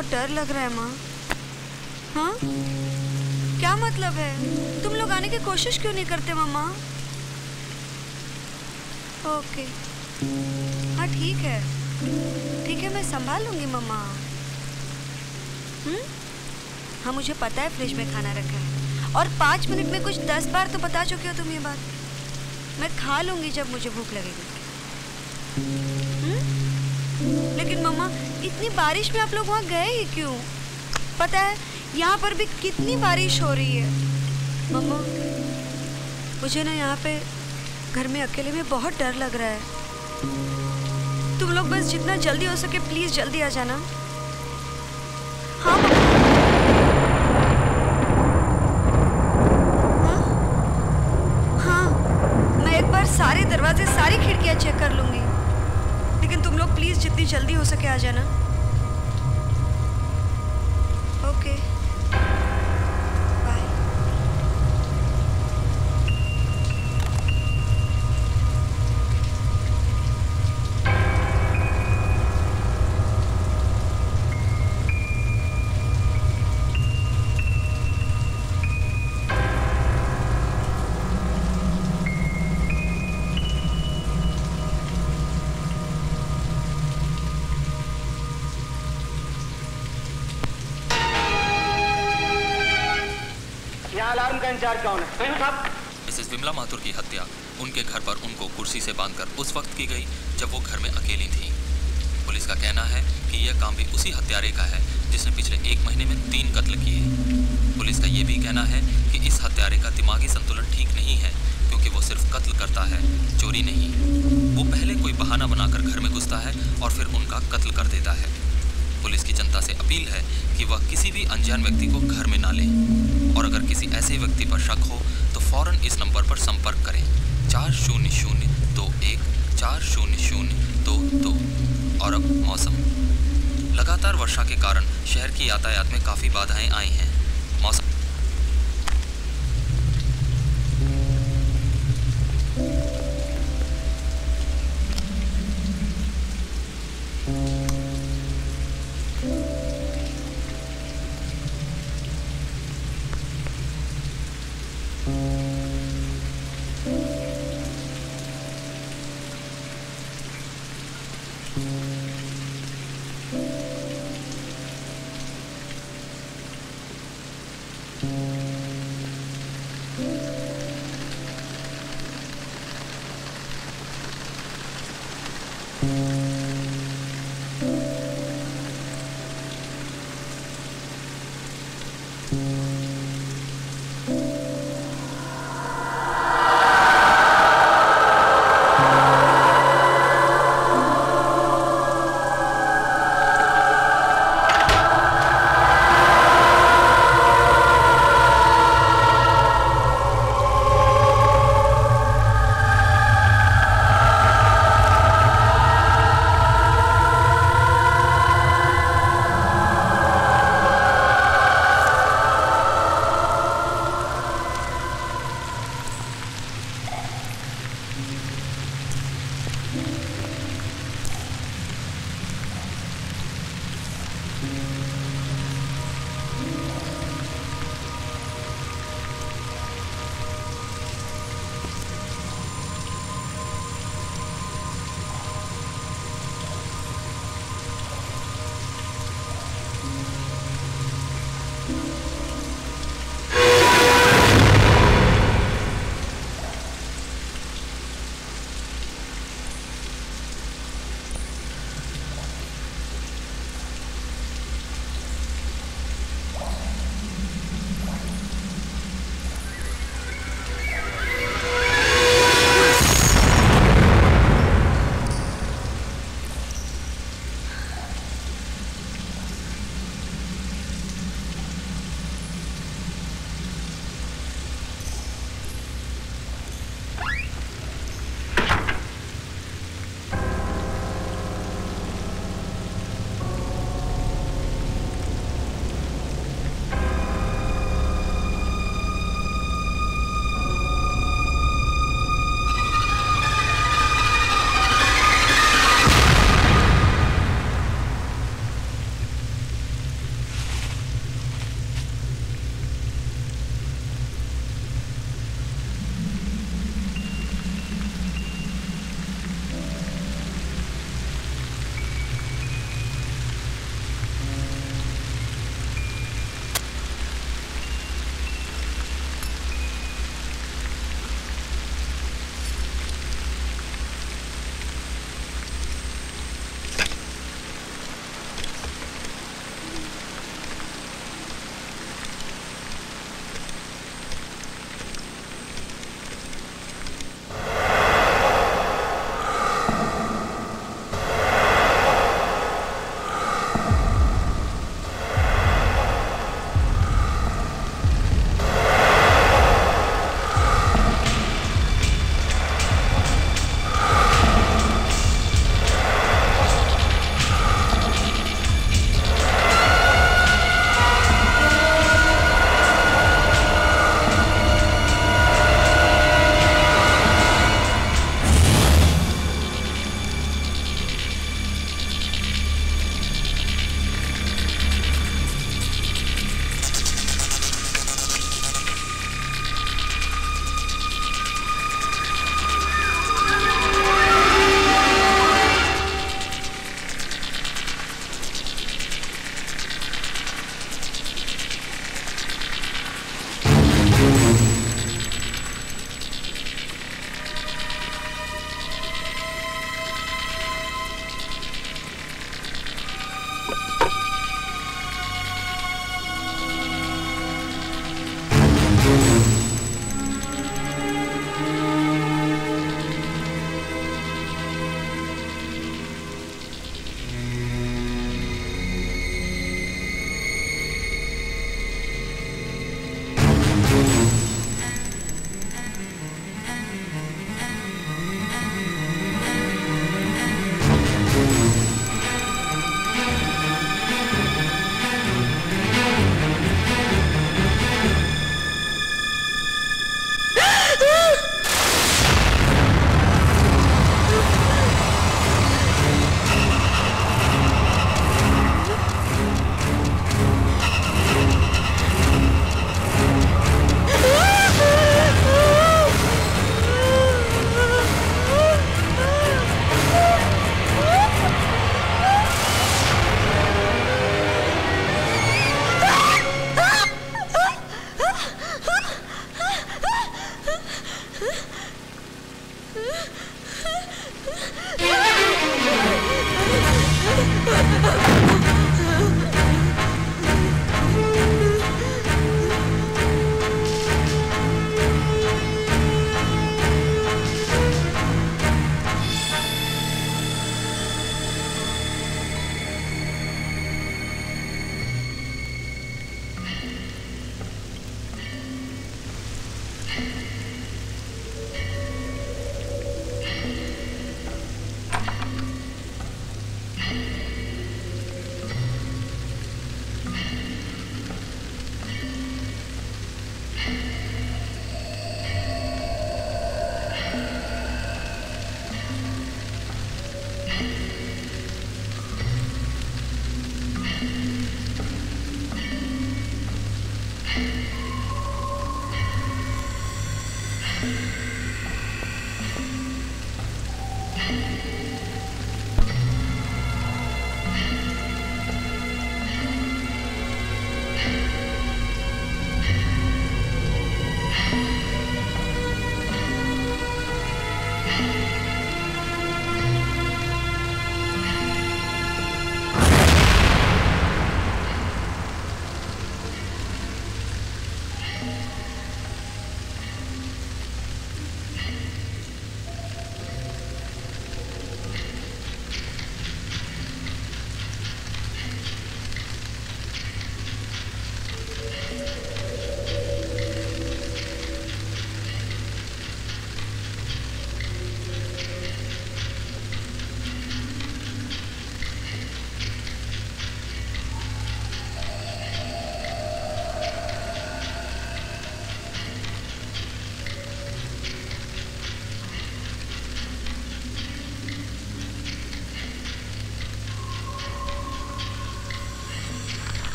बहुत डर लग रहा है, माँ। हाँ? क्या मतलब है? तुम लोग आने की कोशिश क्यों नहीं करते, मम्मा? ओके। हाँ ठीक है। ठीक है, मैं संभाल लूँगी, मम्मा। हम्म? हाँ मुझे पता है, फ्रिज में खाना रखा है। और पाँच मिनट में कुछ दस बार तो बता चुके हो तुम ये बात। मैं खा लूँगी जब मुझे भूख लगेगी। इतनी बारिश में आप लोग वहाँ गए ही क्यों? पता है, यहाँ पर भी कितनी बारिश हो रही है। मम्मा, मुझे ना यहाँ पे घर में अकेले में बहुत डर लग रहा है। तुम लोग बस जितना जल्दी हो सके प्लीज़ जल्दी आ जाना। अलार्म का इंचार्ज कौन है? साहब। मिसेस विमला माथुर की हत्या उनके घर पर उनको कुर्सी से बांधकर उस वक्त की गई जब वो घर में अकेली थी। पुलिस का कहना है कि यह काम भी उसी हत्यारे का है जिसने पिछले एक महीने में तीन कत्ल किए पुलिस का ये भी कहना है कि इस हत्यारे का दिमागी संतुलन ठीक नहीं है क्योंकि वो सिर्फ़ कत्ल करता है चोरी नहीं। वो पहले कोई बहाना बनाकर घर में घुसता है और फिर उनका कत्ल कर देता है। पुलिस की जनता से अपील है कि वह किसी भी अनजान व्यक्ति को घर में ना लें। और अगर किसी ऐसे व्यक्ति पर शक हो तो फ़ौरन इस नंबर पर संपर्क करें। चार शून्य शून्य दो एक, चार शून्य शून्य दो दो। और अब मौसम। लगातार वर्षा के कारण शहर की यातायात में काफ़ी बाधाएँ आई हैं। मौसम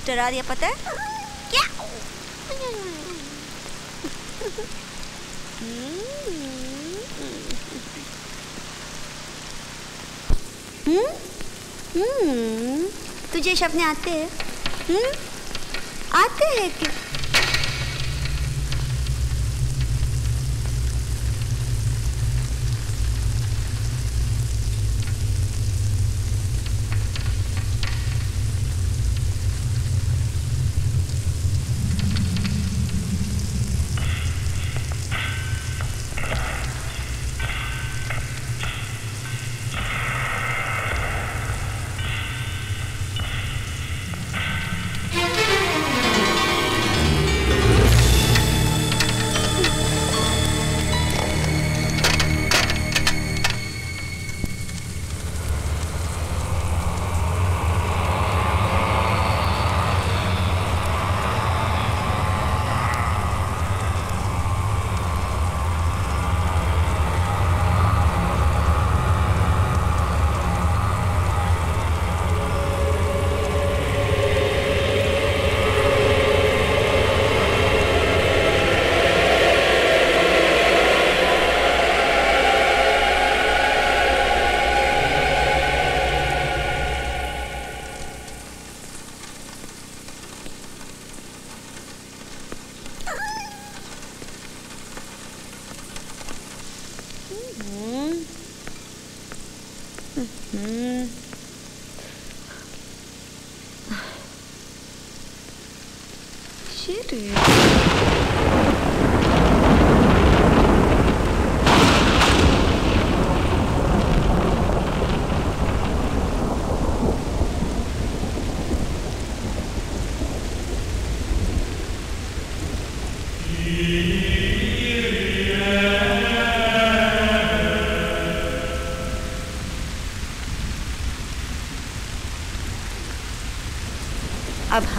हम्म, तो डरा दिया पता है? क्या? हम्म। हम्म। तुझे सपने आते हैं। हम्म। आते हैं क्या?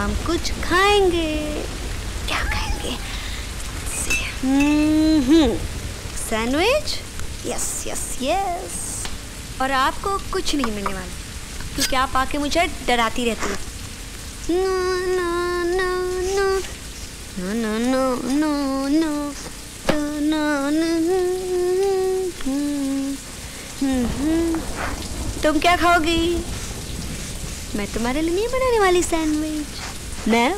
हम कुछ खाएँगे। क्या खाएँगे? सैंडविच यस यस यस और आपको कुछ नहीं मिलने वाला, क्योंकि आप आके मुझे डराती रहती हो। तुम क्या खाओगी? मैं तुम्हारे लिए नहीं बनाने वाली सैंडविच मैं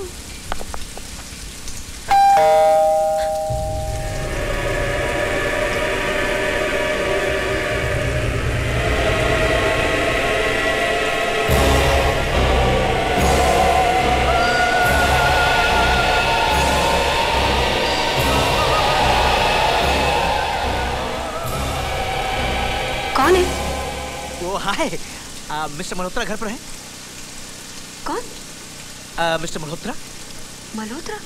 कौन है? वो हाय। मिस्टर मल्होत्रा घर पर है कौन आ, मिस्टर मल्होत्रा मल्होत्रा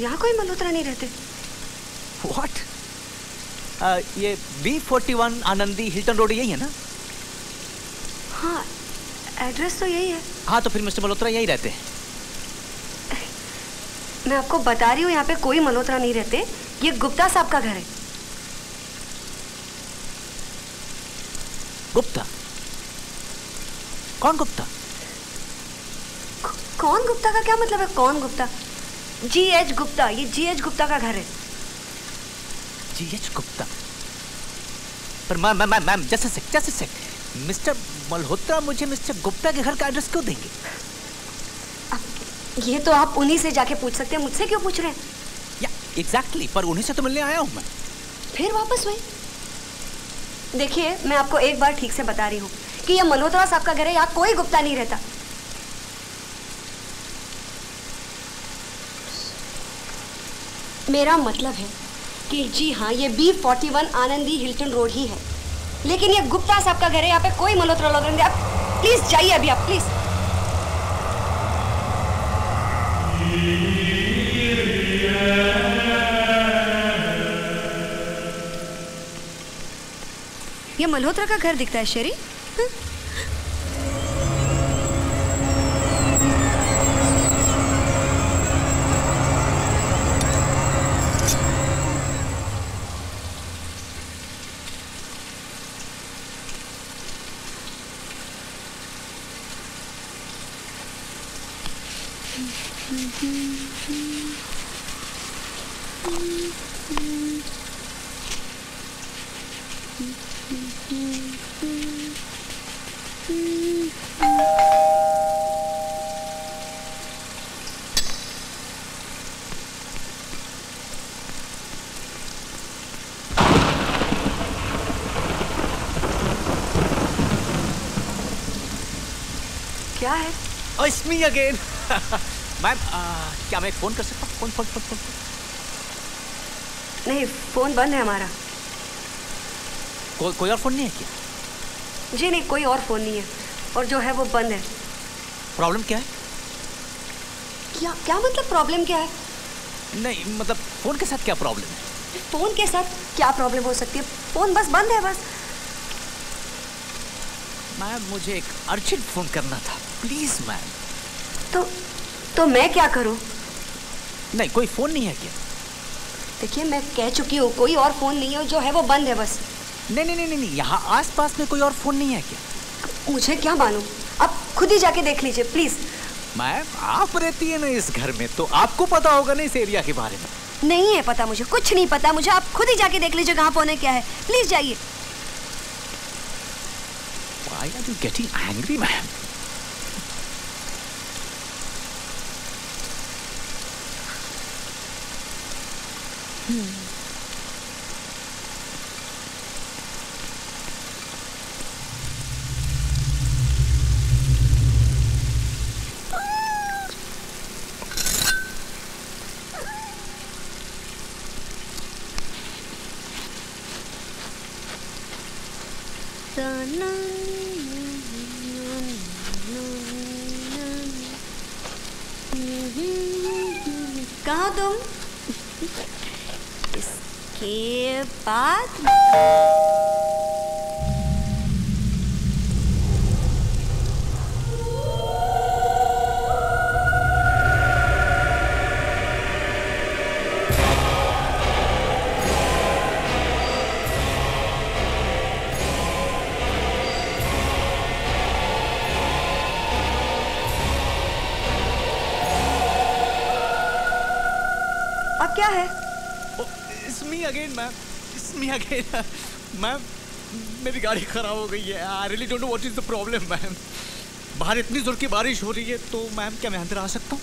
यहाँ कोई मल्होत्रा नहीं रहते। व्हाट ये B forty one Anandi Hilton Road यही है ना? हाँ एड्रेस तो यही है। हाँ तो फिर मिस्टर मल्होत्रा यही रहते हैं। मैं आपको बता रही हूँ यहाँ पे कोई मल्होत्रा नहीं रहते। ये गुप्ता साहब का घर है। गुप्ता? कौन गुप्ता? कौन गुप्ता का क्या मतलब है? कौन गुप्ता? जी एच गुप्ता ये जी एच गुप्ता का घर है। जी एच गुप्ता पर मैम मैम मैम मैम जैसे सेक जैसे सेक मिस्टर मल्होत्रा मुझे मिस्टर गुप्ता के घर का एड्रेस क्यों देंगे? ये तो आप उन्हीं से जाके पूछ सकते हैं मुझसे क्यों पूछ रहे हैं? या एग्जैक्टली exactly, पर उन्हीं से तो मिलने आया हूँ मैं। फिर वापस वही। देखिए मैं आपको एक बार ठीक से बता रही हूँ कि ये मल्होत्रा साहब का घर है यहाँ कोई गुप्ता नहीं रहता। मेरा मतलब है कि जी हाँ ये B forty one Anandi Hilton Road ही है। लेकिन ये गुप्ता साहब का घर है, यहाँ पे कोई मल्होत्रा लोग आप प्लीज़ जाइए अभी आप प्लीज़ ये मल्होत्रा का घर दिखता है, शेरी। हाँ? Me again. मैम क्या मैं फ़ोन कर सकता हूँ? फ़ोन फ़ोन फ़ोन फ़ोन नहीं फ़ोन बंद है हमारा। कोई कोई और फ़ोन नहीं है क्या? जी नहीं कोई और फ़ोन नहीं है। और जो है वो बंद है। प्रॉब्लम क्या है? क्या क्या मतलब प्रॉब्लम क्या है? नहीं मतलब फ़ोन के साथ क्या प्रॉब्लम है? फ़ोन के साथ क्या प्रॉब्लम हो सकती है? फ़ोन बस बंद है बस। मैम मुझे एक अर्जेंट फ़ोन करना था। प्लीज़ मैम तो तो मैं क्या करूँ? नहीं कोई फ़ोन नहीं है क्या? देखिए मैं कह चुकी हूँ कोई और फ़ोन नहीं है जो है वो बंद है बस। नहीं नहीं नहीं नहीं यहाँ आस पास में कोई और फ़ोन नहीं है क्या? मुझे क्या मालूम? आप खुद ही जाके देख लीजिए प्लीज़। मैम आप रहती है ना इस घर में तो आपको पता होगा ना इस एरिया के बारे में। नहीं है पता मुझे कुछ नहीं पता मुझे आप खुद ही जाके देख लीजिए कहाँ फ़ोन है क्या है। प्लीज़ जाइए। Why are you getting angry, ma'am? कहाँ तुम इसके बाद क्या है? Again, ma'am. It's me again. Ma'am मेरी गाड़ी खराब हो गई है। I really don't know what is the problem ma'am बाहर इतनी ज़ोर की बारिश हो रही है तो मैम क्या मैं अंदर आ सकता हूँ?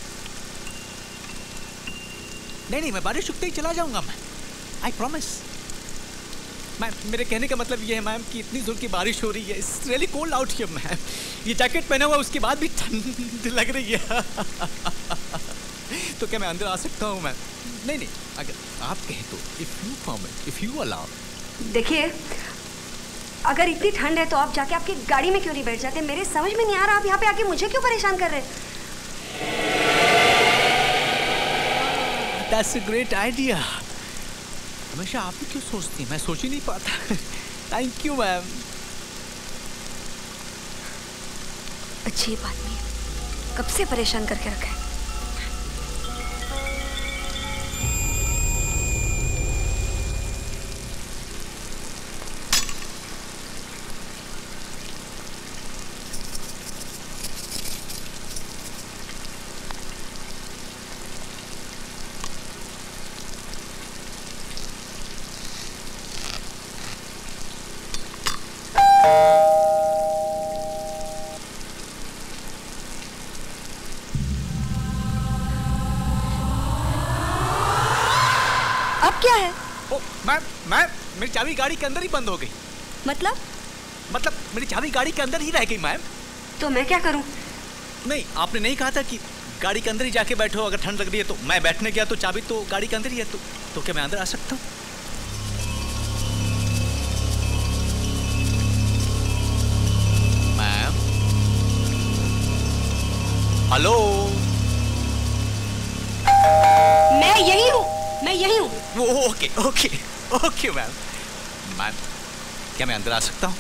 नहीं नहीं मैं बारिश रुकते ही चला जाऊँगा मैम आई प्रॉमिस मैम मेरे कहने का मतलब ये है मैम कि इतनी ज़ोर की बारिश हो रही है। It's really cold out here ma'am ये जैकेट पहना हुआ उसके बाद भी ठंड लग रही है। तो क्या मैं अंदर आ सकता हूँ मैम नहीं नहीं अगर आप कहें तो if you permit if you allow देखिए अगर इतनी ठंड है तो आप जाके आपकी गाड़ी में क्यों नहीं बैठ जाते? मेरे समझ में नहीं आ रहा आप यहाँ पे आके मुझे क्यों परेशान कर रहे हैं? दैट्स अ ग्रेट आइडिया हमेशा आप ही क्यों सोचती हैं? मैं सोच ही नहीं पाता। थैंक यू मैम अच्छी बात है। कब से परेशान करके रखा है? चाबी गाड़ी के अंदर ही बंद हो गई। मतलब? मतलब मेरी चाबी गाड़ी के अंदर ही रह गई मैम। तो मैं क्या करूँ? नहीं आपने नहीं कहा था कि गाड़ी के अंदर ही जाके बैठो अगर ठंड लग रही है तो। मैं बैठने गया तो चाबी तो गाड़ी के अंदर ही है तो तो क्या मैं अंदर आ सकता हूँ? मैम? हेलो? मैं यही हूँ मैं यही हूँ। Okay okay okay ma'am. Ma'am क्या मैं अंदर आ सकता हूँ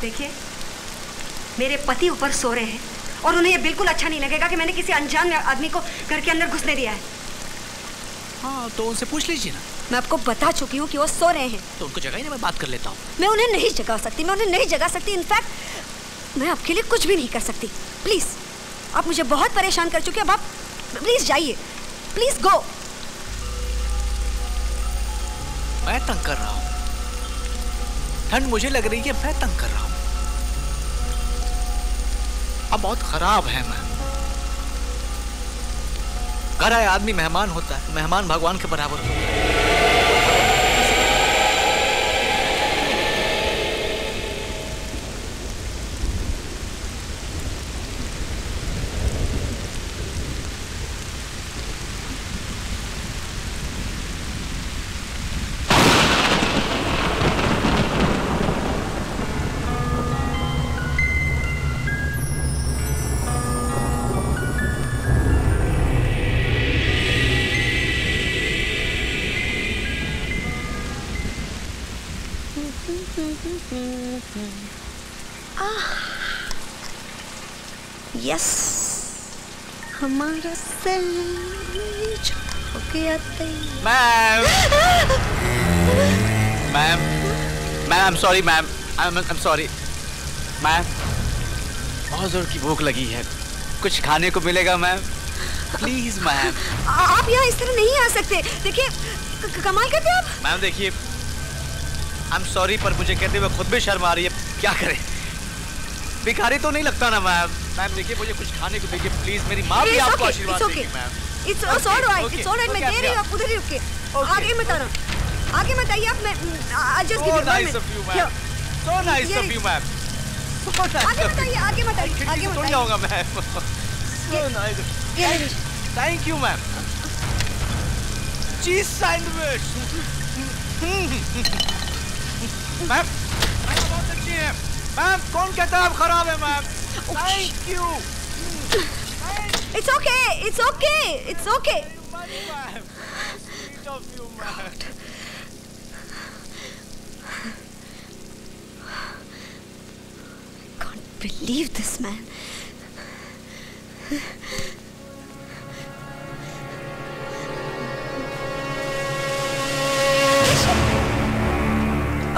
देखिए मेरे पति ऊपर सो रहे हैं और उन्हें ये बिल्कुल अच्छा नहीं लगेगा कि मैंने किसी अनजान आदमी को घर के अंदर घुसने दिया है। हाँ तो उनसे पूछ लीजिए ना। मैं आपको बता चुकी हूँ कि वो सो रहे हैं। तो उनको जगह ही ना मैं बात कर लेता हूँ। मैं उन्हें नहीं जगा सकती मैं उन्हें नहीं जगा सकती। इनफैक्ट मैं आपके लिए कुछ भी नहीं कर सकती। प्लीज़ आप मुझे बहुत परेशान कर चुके अब आप प्लीज़ जाइए। प्लीज़ गो मैं तंग कर रहा हूँ। ठंड मुझे लग रही है, मैं तंग कर रहा हूँ। अब बहुत खराब है मैं। घर आए आदमी मेहमान होता है, मेहमान भगवान के बराबर होता है। हमारा सैंडविच गया ma'am ma'am ma'am I am sorry ma'am I am sorry ma'am बहुत ज़ोर की भूख लगी है। कुछ खाने को मिलेगा मैम प्लीज़ मैम आप यहाँ इस तरह नहीं आ सकते। देखिए कमाल करते आप। मैम देखिए आई एम सॉरी पर मुझे कहते हुए खुद भी शर्म आ रही है। क्या करें? भिखारी तो नहीं लगता ना मैम मैम देखिए मुझे कुछ खाने को दीजिए प्लीज़ मेरी माँ भी आपको आशीर्वाद देगी ma'am it's alright it's alright मैं दे रही हूँ आप- उधर ही रुकिए. आगे मत आना आगे मत आइए आप मैं I just give you you, ma'am. So nice Here of it- you, ma'am. आगे मत आइए आगे मत आइए आगे मत आइए आऊँगा मैं ये- nice of you. ये ma'am. Cheese sandwich. Ma'am ma'am बहुत अच्छी है मैम कौन कहता है आप खराब है ma'am thank you it's okay it's okay it's okay ma'am Sweet of you, ma'am. can't believe this man.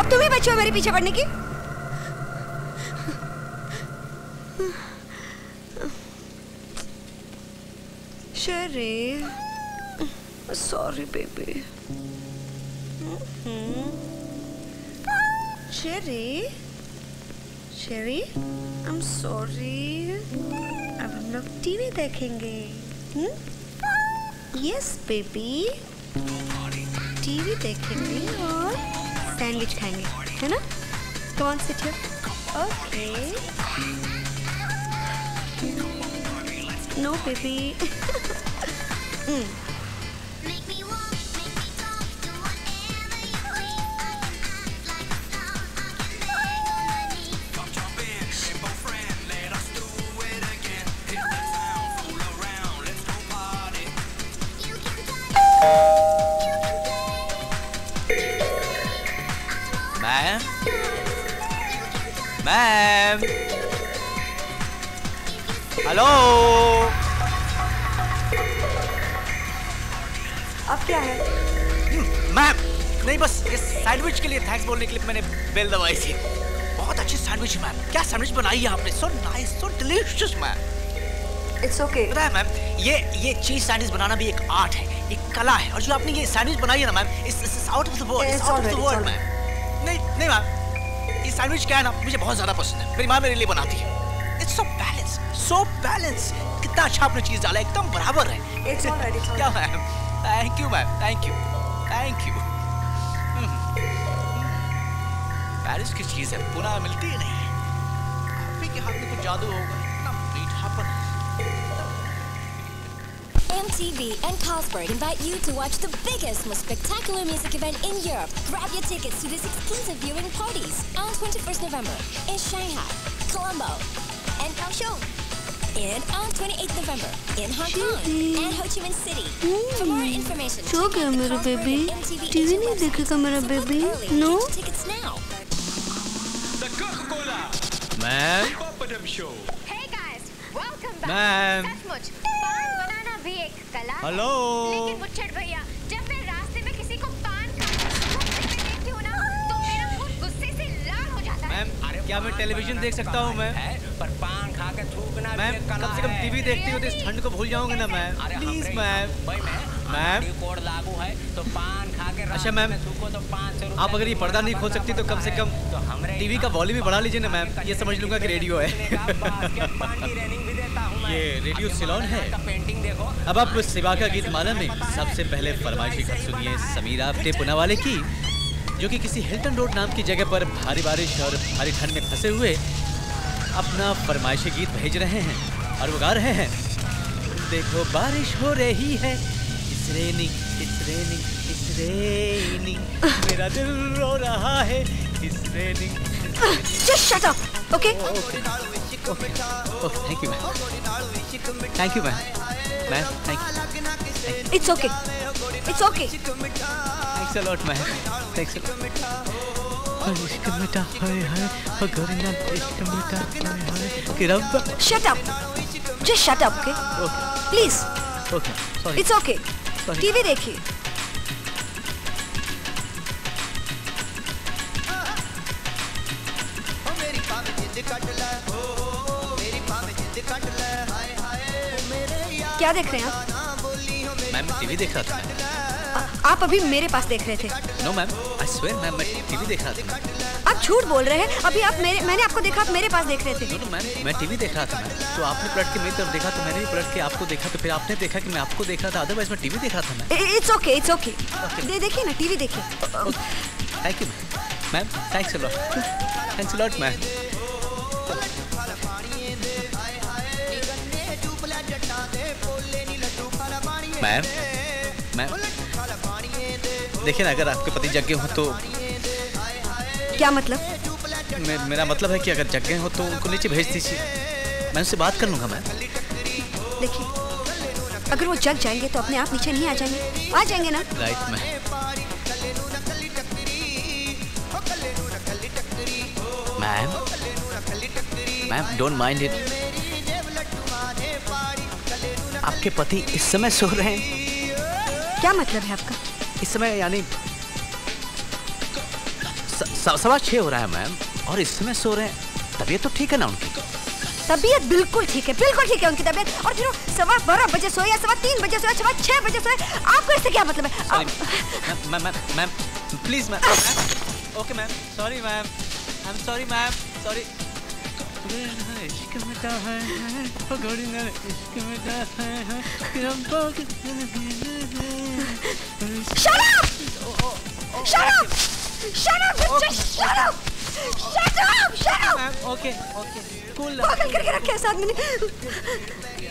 अब तुम ही बच्चे मेरे पीछे पड़ने की? Sherry, sorry, baby. Sherry, Sherry, I'm sorry. अब हम लोग टीवी देखेंगे। यस बेबी टीवी देखेंगे और सैंडविच खाएँगे है ना? कौन से okay no baby Make me walk, make क्या है? मैम नहीं बस ये सैंडविच के लिए थैंक्स बोलने के लिए मैंने बेल दबाई थी। बहुत अच्छी सैंडविच मैम। क्या सैंडविच बनाई है आपने? So nice so delicious ma'am. It's okay पता है मैम ये ये चीज़ सैंडविच बनाना भी एक आर्ट है एक कला है और जो आपने ये सैंडविच बनाई है ना ma'am is is out of the world it's out of the world ma'am. नहीं नहीं मैम ये सैंडविच क्या है ना मुझे बहुत ज़्यादा पसंद है। मेरी माँ मेरे लिए बनाती है। It's so balance so balance कितना अच्छा आपने चीज़ डाला एकदम बराबर है। Alright, it's क्या ma'am? Thank you ma'am thank you thank you Paris की चीज है पुनः मिलती ही नहीं है आप ही के हाथ में कुछ जादू होगा इतना मीठापन MTV and Carlsberg invite you to watch the biggest, most spectacular music event in Europe. Grab your tickets to these exclusive viewing parties on 21st November in Shanghai, Colombo, and Kaohsiung. And on 28th November in Hong Kong and Ho Chi Minh City. For more information, so check गया out the मेरा baby and MTV TV Asia नहीं website. देखेगा मेरा So book baby early. No Get your tickets now. The Coca-Cola ma'am Show. Hey guys, welcome back. Ma'am है। Hello लेकिन मुच्छड़ भैया जब मैं रास्ते में किसी को पान देखती हूँ ना तो मेरा खून गुस्से से लाल हो जाता है मैम क्या मैं टेलीविज़न देख सकता हूँ मैं मैम कम से कम टीवी देखती हो तो इस ठंड को भूल जाऊँगे ना मैम प्लीज़ मैम। मैम। लागू है तो पान खा के अच्छा मैम। तो आप अगर ये पर्दा नहीं खोल सकती तो कम से कम तो टीवी का वॉल्यूम भी बढ़ा लीजिए ना मैम। ये समझ लूँगा कि रेडियो है। ये रेडियो सिलोन है। अब आप सिवा का गीत माला में सबसे पहले फरमाइशी खत सुनिए समीरा अपने पुनावाले की जो कि किसी हिल्टन रोड नाम की जगह पर भारी बारिश और भारी ठंड में फंसे हुए अपना फरमाइशी गीत भेज रहे हैं और वो गा रहे हैं। देखो बारिश हो रही है। इस रेनिंग इस रेनिंग इस रेनिंग मेरा दिल रो रहा है। Is raining Just shut up, okay? Thank you ma'am. Thank you ma'am. Ma'am thank you. It's okay. It's okay. Thanks a lot ma'am. Thanks a lot इश्क इश्क कि रब? ओके. Okay sorry. टीवी देखिए। क्या देख रहे हैं आप? मैम टीवी देख रहा था। आप अभी मेरे पास देख रहे थे। No ma'am I swear ma'am मैं टीवी देख रहा था। आप झूठ बोल रहे हैं। अभी आप मेरे मैंने आपको देखा आप मेरे पास देख रहे थे। नो मैम मैं टीवी देख रहा था मैम तो आपने पलट के मेरी तरफ़ देखा तो मैंने भी पलट के आपको देखा तो फिर आपने देखा कि मैं आपको देख रहा था। अदरवाइज़ मैं टीवी देख रहा था ma'am it's okay it's okay दे देखिए ना टीवी देखिए। Thank you ma'am ma'am thanks a lot thanks a lot ma'am ma'am ma'am देखिए ना अगर आपके पति जग गए हो तो क्या मतलब? मे, मेरा मतलब है कि अगर जग गए हो तो उनको नीचे भेज दीजिए। मैं उनसे बात कर लूँगा मैं। देखिए अगर वो जग जाएँगे तो अपने आप नीचे नहीं आ जाएँगे। आ जाएँगे ना? Right ma'am ma'am ma'am don't mind it आपके पति इस समय सो रहे हैं। क्या मतलब है आपका? इस समय यानी सवा छः हो रहा है मैम और इस समय सो रहे हैं। तबीयत तो ठीक है ना उनकी? तबीयत बिल्कुल ठीक है बिल्कुल ठीक है उनकी तबीयत। और फिर वो सवा बारह बजे सोए या सवा तीन बजे सोए सवा छह बजे सोए आपको इससे क्या मतलब है? Ma'am ma'am ma'am please ma'am okay ma'am sorry ma'am I am sorry ma'am sorry इश्क मिटा है ओ घड़ी ना इश्क मिटा है कि हम Shut up! Shut up! Shut up! Just shut up! Shut up! Shut up! Ma'am okay okay cool पागल करके रखे इस आदमी ने मैम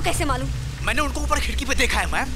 आपको कैसे मालूम? मैंने उनको ऊपर खिड़की पे देखा है मैम।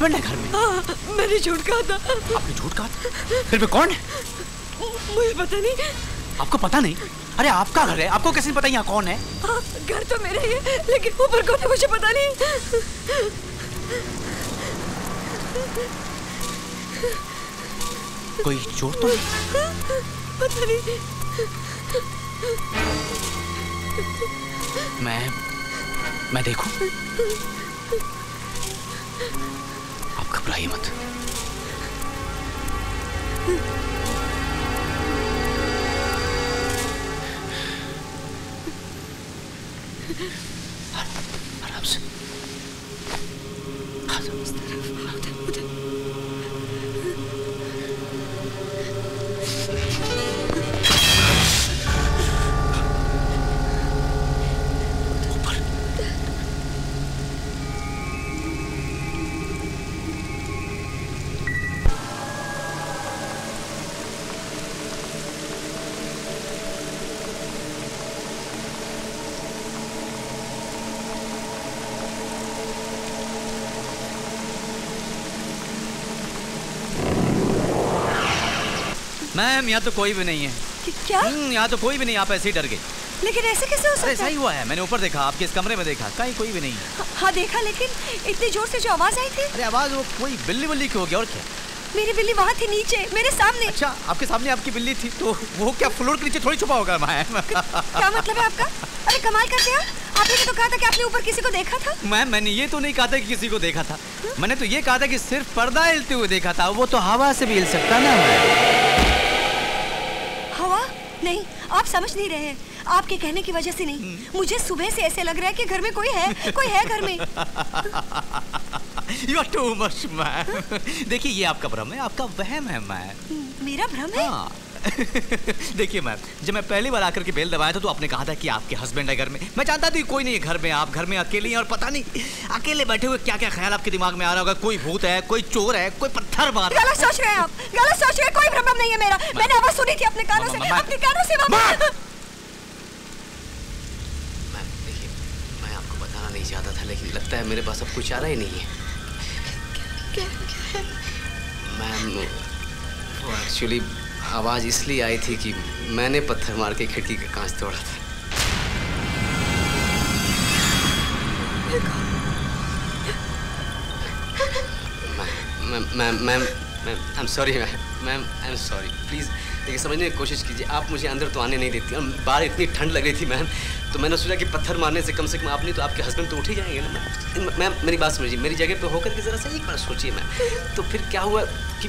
हस्बैंड है घर में? हाँ, मैंने झूठ कहा था। आपने झूठ कहा था? फिर भी कौन? है मुझे पता नहीं। आपको पता नहीं? अरे आपका घर है। आपको कैसे नहीं पता यहाँ कौन है? हाँ, घर तो मेरा ही है लेकिन ऊपर कौन है मुझे पता नहीं। कोई चोर तो नहीं? पता नहीं। मैं मैं देखूँ? मैम यहाँ तो कोई भी नहीं है। क्या? हम्म, यहाँ तो कोई भी नहीं आप ऐसे ही डर गए। लेकिन ऐसे कैसे हो सकता ऐसा ही? है हुआ है मैंने ऊपर देखा आपके इस कमरे में देखा कहीं कोई भी नहीं है। हाँ देखा लेकिन इतनी ज़ोर से जो आवाज़ आई थी? अरे आवाज़ वो कोई बिल्ली बिल्ली की हो गया और क्या? मेरी बिल्ली वहाँ थी नीचे मेरे सामने। अच्छा आपके सामने आपकी बिल्ली थी तो वो क्या फ्लोर के नीचे थोड़ी छुपा होगा मैम? क्या मतलब है आपका? अरे कमाल करते हैं आपने तो कहा था कि आपने ऊपर किसी को देखा था। मैम मैंने ये तो नहीं कहा था कि किसी को देखा था। मैंने तो ये कहा था कि सिर्फ़ पर्दा हिलते हुए देखा था वो तो हवा से भी हिल सकता ना हवा नहीं आप समझ नहीं रहे हैं। आपके कहने की वजह से नहीं। मुझे सुबह से ऐसे लग रहा है कि घर में कोई है कोई है घर में। You are too much ma'am देखिए ये आपका भ्रम है आपका वहम है मैम मेरा भ्रम है? हाँ। देखिए मैम जब मैं पहली बार आकर के बेल दबाया था तो आपने कहा था कि आपके हस्बैंड है घर में। मैं जानता था कि कोई नहीं है घर में आप घर में अकेले हैं और पता नहीं अकेले बैठे हुए क्या क्या ख्याल आपके दिमाग में आ रहा होगा? कोई भूत है कोई चोर है कोई पत्थर मार गलत सोच रहे हैं आप गलत सोच रहे हैं कोई भ्रम नहीं है मेरा। मैंने आवाज़ सुनी थी अपने कानों से अपने कानों से मामा। मैम देखिए मैं आपको बताना नहीं चाहता था लेकिन लगता है मेरे पास अब कुछ चारा ही नहीं है। मैम वो एक्चुअली आवाज़ इसलिए आई थी कि मैंने पत्थर मार के खिड़की का कांच तोड़ा था। Ma'am I am sorry ma'am ma'am I am sorry please देखिए, समझने की कोशिश कीजिए। आप मुझे अंदर तो आने नहीं देती। बाहर इतनी ठंड लग रही थी मैम तो मैंने सोचा कि पत्थर मारने से कम से कम आप नहीं तो आपके हस्बैंड तो उठ ही जाएँगे ना। मैम मैम मेरी बात समझिए, मेरी जगह पे होकर के ज़रा सा एक बार सोचिए मैम तो फिर क्या हुआ कि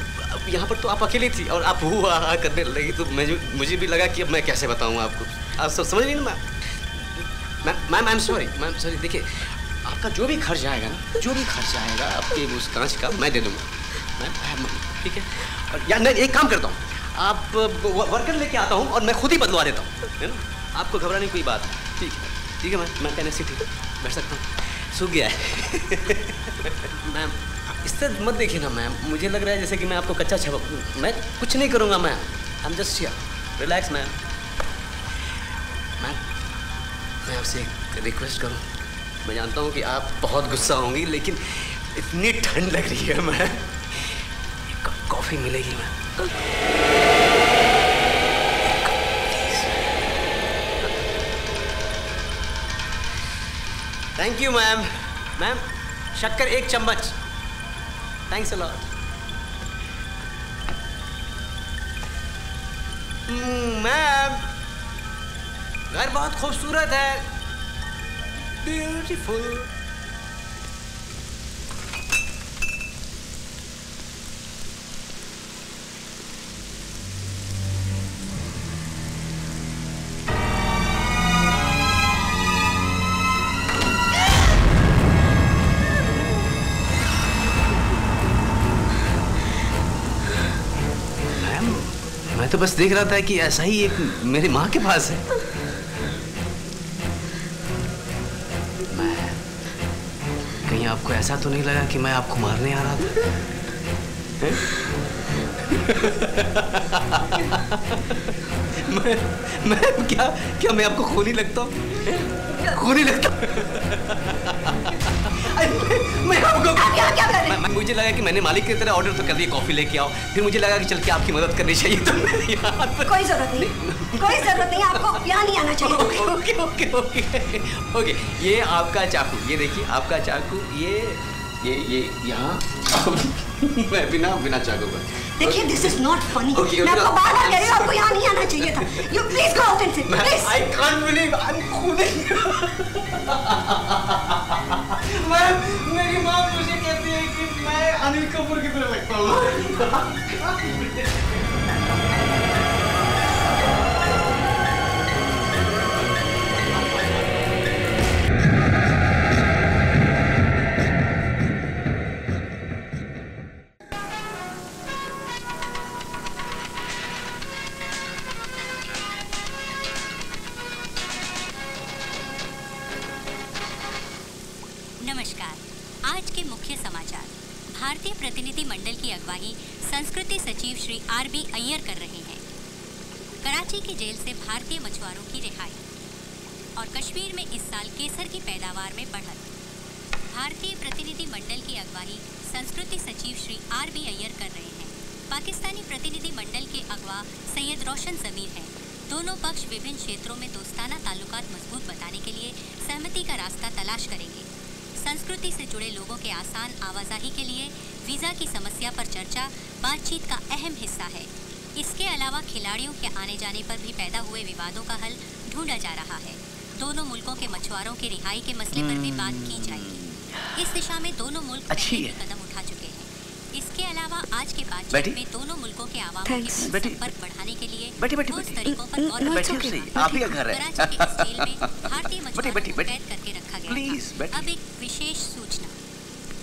यहाँ पर तो आप अकेली थी और आप हुआ आ करने लगी तो मुझे मुझे भी लगा कि अब मैं कैसे बताऊँ आपको। आप सब समझ रही ना ma'am? Ma'am I am sorry ma'am sorry देखिए, आपका जो भी खर्च आएगा ना, जो भी खर्च आएगा, आपके उस कांच का मैं दे दूँगा। मैम ठीक है? और यार मैं एक काम करता हूँ, आप वर्कर लेके आता हूँ और मैं खुद ही बदलवा देता हूँ, है ना? आपको घबराने की कोई बात नहीं। ठीक है। ठीक है मैम, मैं कहने से ठीक है। बैठ सकता हूँ। सूख गया है। मैम, इस तरह मत देखिए ना मैम। मुझे लग रहा है जैसे कि मैं आपको कच्चा छपक मैं कुछ नहीं करूँगा ma'am. I am just relax ma'am. Ma'am, मैं आपसे एक रिक्वेस्ट करूँ। मैं जानता हूँ कि आप बहुत गुस्सा होंगी, लेकिन इतनी ठंड लग रही है मैं एक कप कॉफ़ी मिलेगी मैं थैंक यू मैम मैम शक्कर एक चम्मच थैंक्स अलॉट मैम घर बहुत खूबसूरत है ब्यूटीफुल तो बस देख रहा था कि ऐसा ही एक मेरी माँ के पास है। मैं कहीं आपको ऐसा तो नहीं लगा कि मैं आपको मारने आ रहा था? मैं मैं, क्या क्या मैं आपको खूनी लगता हूँ? खूनी लगता मैं- क्या कर रहे मुझे लगा कि मैंने मालिक की तरह ऑर्डर तो कर दिया कॉफ़ी लेके आओ। फिर मुझे लगा कि चल के आपकी मदद करनी चाहिए तो पर कोई ज़रूरत नहीं। कोई ज़रूरत नहीं आपको यहाँ नहीं आना चाहिए। ओके ओके ओके ओके ये आपका चाकू ये देखिए आपका चाकू ये ये ये यहाँ। मैं बिना बिना चाकू का। देखिए दिस इज़ नॉट फनी मैं आपको बार बार कह रही हूँ आपको यहाँ नहीं आना चाहिए था। You please go out and sit please I can't believe I am खूनी मैम मेरी माँ मुझे कहती है कि मैं अनिल कपूर की तरह लगता हूँ। जेल से भारतीय मछुआरों की रिहाई और कश्मीर में इस साल केसर की पैदावार में बढ़त। भारतीय प्रतिनिधि मंडल की अगुवाई संस्कृति सचिव श्री आर बी अय्यर कर रहे हैं। पाकिस्तानी प्रतिनिधि मंडल के अगवा सैयद रोशन जमीर हैं। दोनों पक्ष विभिन्न क्षेत्रों में दोस्ताना ताल्लुकात मज़बूत बताने के लिए सहमति का रास्ता तलाश करेंगे। संस्कृति से जुड़े लोगों के आसान आवाजाही के लिए वीज़ा की समस्या पर चर्चा, बातचीत का अहम हिस्सा है। इसके अलावा खिलाड़ियों के आने जाने पर भी पैदा हुए विवादों का हल ढूंढा जा रहा है दोनों मुल्कों के मछुआरों के रिहाई के मसले पर भी बात की जाएगी इस दिशा में दोनों मुल्क अच्छी कदम उठा चुके हैं इसके अलावा आज के। बातचीत में दोनों मुल्कों के आवाम के। संपर्क बढ़ाने के लिए ठोस तरीकों पर गौर। आप ही घर है। कराची के जेल में भारतीय मछुआरों को कैद करके रखा गया। अब एक विशेष सूचना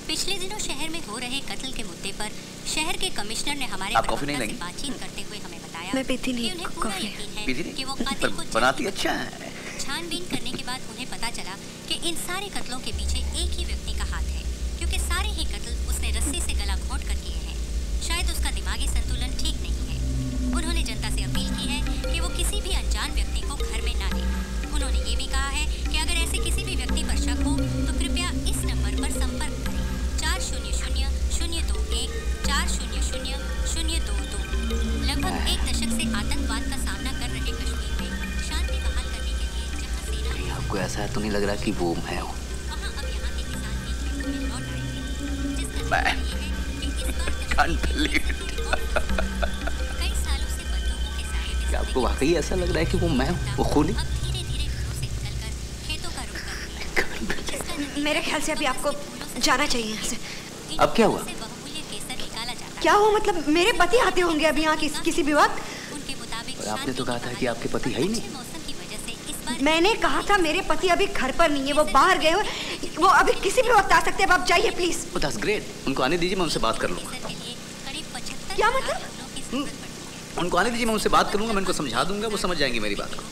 पिछले दिनों शहर में हो रहे कत्ल के मुद्दे पर शहर के कमिश्नर ने हमारे आप कॉफ़ी नहीं प्रवक्ता से बातचीत करते हुए हमें बताया मैं पीती नहीं कि उन्हें पूरा कॉफ़ी। यकीन है कि वो कातिल को बनाती अच्छा है। छानबीन करने के बाद उन्हें पता चला कि इन सारे कत्लों के पीछे एक ही व्यक्ति का हाथ है क्योंकि सारे ही कत्ल उसने रस्सी से गला घोंट कर किए हैं। शायद उसका दिमागी संतुलन ठीक नहीं है। उन्होंने जनता से अपील की है कि वो किसी भी अनजान व्यक्ति को घर में ना ले उन्होंने ये भी कहा है कि अगर ऐसे किसी भी व्यक्ति पर शक हो तो कृपया इस नंबर पर संपर्क शून्य शून्य शून्य दो एक चार शून्य शून्य शून्य दो दो। लगभग एक दशक से आतंकवाद का सामना कर रहे कश्मीर में शांति बहाल करने के लिए जहाँ सेना आपको ऐसा तो नहीं लग रहा कि वो मैं हूँ? हैं। है आपको वाकई ऐसा लग रहा है कि वो मैं हूँ? वो खूनी है? मेरे ख्याल से अभी आपको जाना चाहिए यहाँ से। अब क्या हुआ? क्या हो मतलब मेरे पति आते होंगे अभी यहाँ किस, किसी भी वक्त? और आपने तो कहा था कि आपके पति है ही नहीं। मैंने कहा था मेरे पति अभी घर पर नहीं है वो बाहर गए वो अभी किसी भी वक्त आ सकते हैं आप जाइए प्लीज़ वो दैट्स ग्रेट उनको आने दीजिए मैं उनसे बात कर लूँगा। क्या मतलब? की ज़रूरत पड़ती है उनको आने दीजिए मैं उनसे बात करूँगा मैं उनको समझा दूँगा वो समझ जाएँगे मेरी बात को।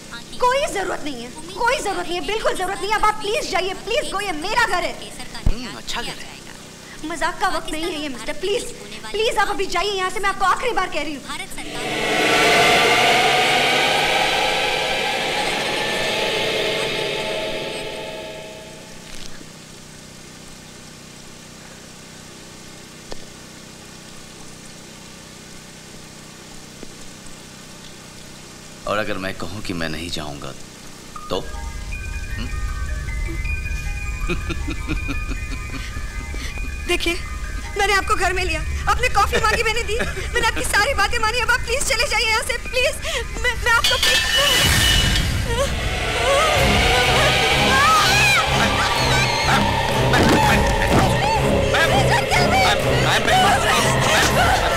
कोई ज़रूरत नहीं है कोई ज़रूरत नहीं है बिल्कुल ज़रूरत नहीं है। अब आप प्लीज़ जाइए प्लीज़ गो ये मेरा घर है। हम्म, अच्छा घर है। मज़ाक का वक्त नहीं है ये मिस्टर प्लीज़ प्लीज़ आप अभी जाइए यहाँ से मैं आपको आखिरी बार कह रही हूँ। भारत और अगर मैं कहूँ कि मैं नहीं जाऊँगा तो? देखिए मैंने आपको घर में लिया आपने कॉफ़ी मांगी मैंने दी मैंने आपकी सारी बातें मानी अब आप प्लीज़ चले जाइए यहाँ से प्लीज़ मैं, मैं आपको देखिए मैं मैं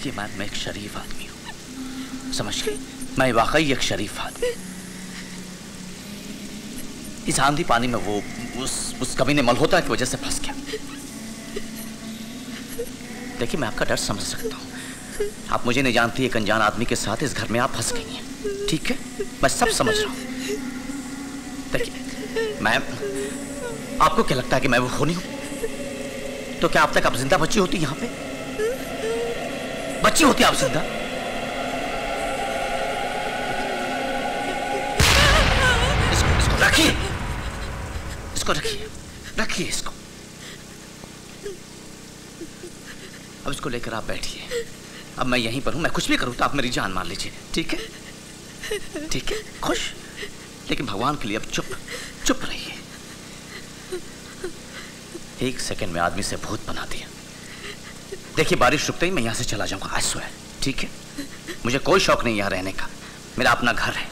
एक शरीफ आदमी हूँ। समझ गए? मैं वाकई एक शरीफ आदमी इस आंधी पानी में वो, उस उस कमीने मल्होत्रा की वजह से फंस गया। देखिए, मैं आपका डर समझ सकता हूँ। आप मुझे नहीं जानती एक अनजान आदमी के साथ इस घर में आप फंस गई हैं। ठीक है? मैं सब समझ रहा हूँ। देखिए मैम आपको क्या लगता है कि मैं वो खूनी हूँ? तो क्या अब तक आप ज़िंदा बची होती यहाँ पे? बची होती आप इसको रखिए। इसको रखिए। रखिए इसको। अब इसको लेकर आप बैठिए। अब मैं यहीं पर हूँ, मैं कुछ भी करूँ तो आप मेरी जान मान लीजिए। ठीक है? ठीक है? खुश? लेकिन भगवान के लिए अब चुप चुप रहिए। एक सेकंड में आदमी से भूत बना दिया। देखिए, बारिश रुकते ही मैं यहाँ से चला जाऊँगा आज है ठीक है? मुझे कोई शौक नहीं यहाँ रहने का। मेरा अपना घर है।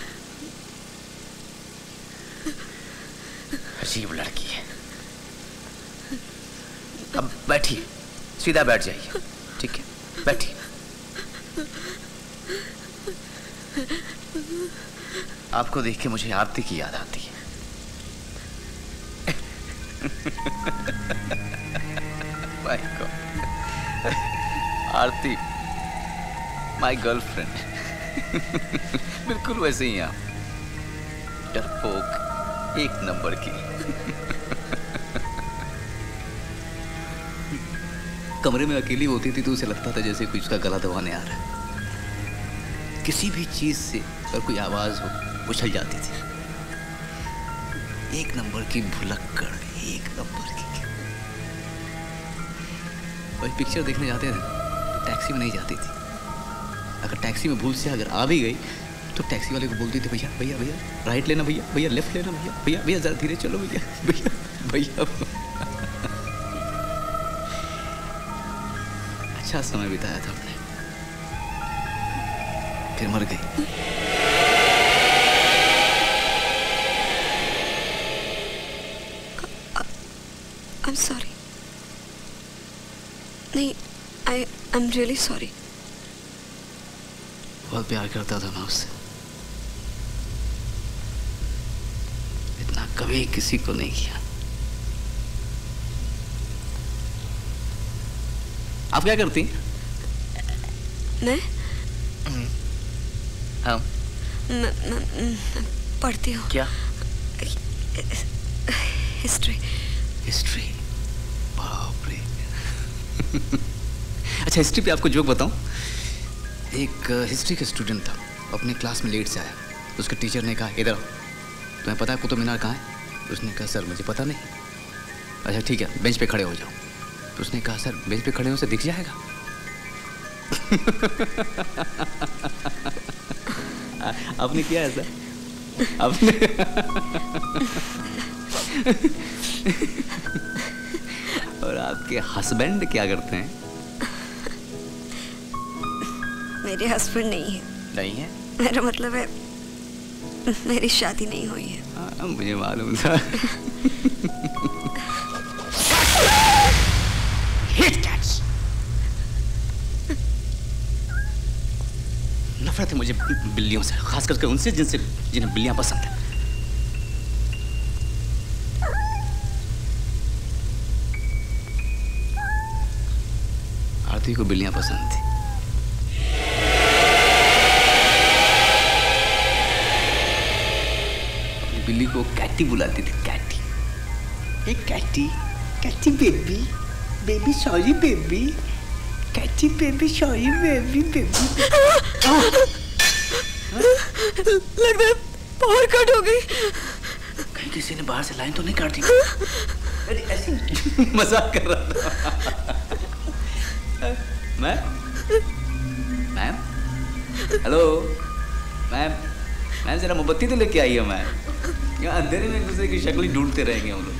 अजीब लड़की है। अब बैठिए, सीधा बैठ जाइए, ठीक है? बैठिए। आपको देख के मुझे आरती की याद आती है। My God Aarti my girlfriend बिल्कुल वैसे ही आप। डरपोक एक नंबर की। कमरे में अकेली होती थी तो उसे लगता था जैसे कोई उसका गला दबाने आ रहा है। किसी भी चीज़ से अगर कोई आवाज़ हो उछल जाती थी। एक नंबर की भुलक्कड़, एक नंबर की। वही पिक्चर देखने जाते थे तो टैक्सी में नहीं जाती थी। अगर टैक्सी में भूल से अगर आ भी गई तो टैक्सी वाले को बोलती थी भैया भैया भैया राइट लेना भैया भैया लेफ़्ट लेना भैया भैया भैया, जरा धीरे चलो भैया भैया भैया। अच्छा समय बिताया था हमने। फिर मर गई। एम सॉरी नहीं I I am really sorry बहुत प्यार करता था मैं उससे। इतना कभी किसी को नहीं किया। आप क्या करती मैं? हाँ। मैं, मैं, मैं पढ़ती हूँ। क्या? हिस्ट्री हिस्ट्री बाप रे। अच्छा हिस्ट्री पे आपको जोक बताऊँ? एक हिस्ट्री का स्टूडेंट था। अपने क्लास में लेट से आया। उसके टीचर ने कहा, इधर आओ। तुम्हें पता है कुतुब मीनार कहाँ है? उसने कहा, सर, मुझे पता नहीं। अच्छा ठीक है बेंच पे खड़े हो जाओ। तो उसने कहा, सर बेंच पे खड़े हो से दिख जाएगा? आपने किया ऐसा? आपने और आपके हस्बैंड क्या करते हैं? मेरे हस्बैंड नहीं है। नहीं है? मेरा मतलब है मेरी शादी नहीं हुई है। हाँ, मुझे मालूम था। नफरत है मुझे बिल्लियों से खास करके उनसे जिनसे जिन्हें बिल्लियाँ पसंद है। आरती को बिल्लियाँ पसंद थी। बिल्ली को कैटी बुलाती थी कैटी। ए Katie Katie baby baby sorry baby Katie baby sorry baby baby. लगता है पावर कट हो गई। कहीं किसी ने बाहर से लाइन तो नहीं काट? दी अरे ऐसे मज़ाक कर रहा था। Ma'am ma'am hello ma'am ma'am जरा मोमबत्ती तो लेके आई है मैम यहाँ अंधेरे में एक दूसरे की शक्ल ढूंढते रहेंगे हम लोग।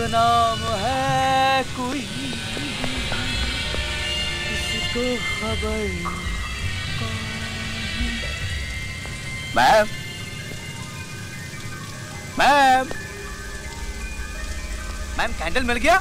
बदनाम है कोई। किसको खबर मैम। मैम। मैम कैंडल मिल गया?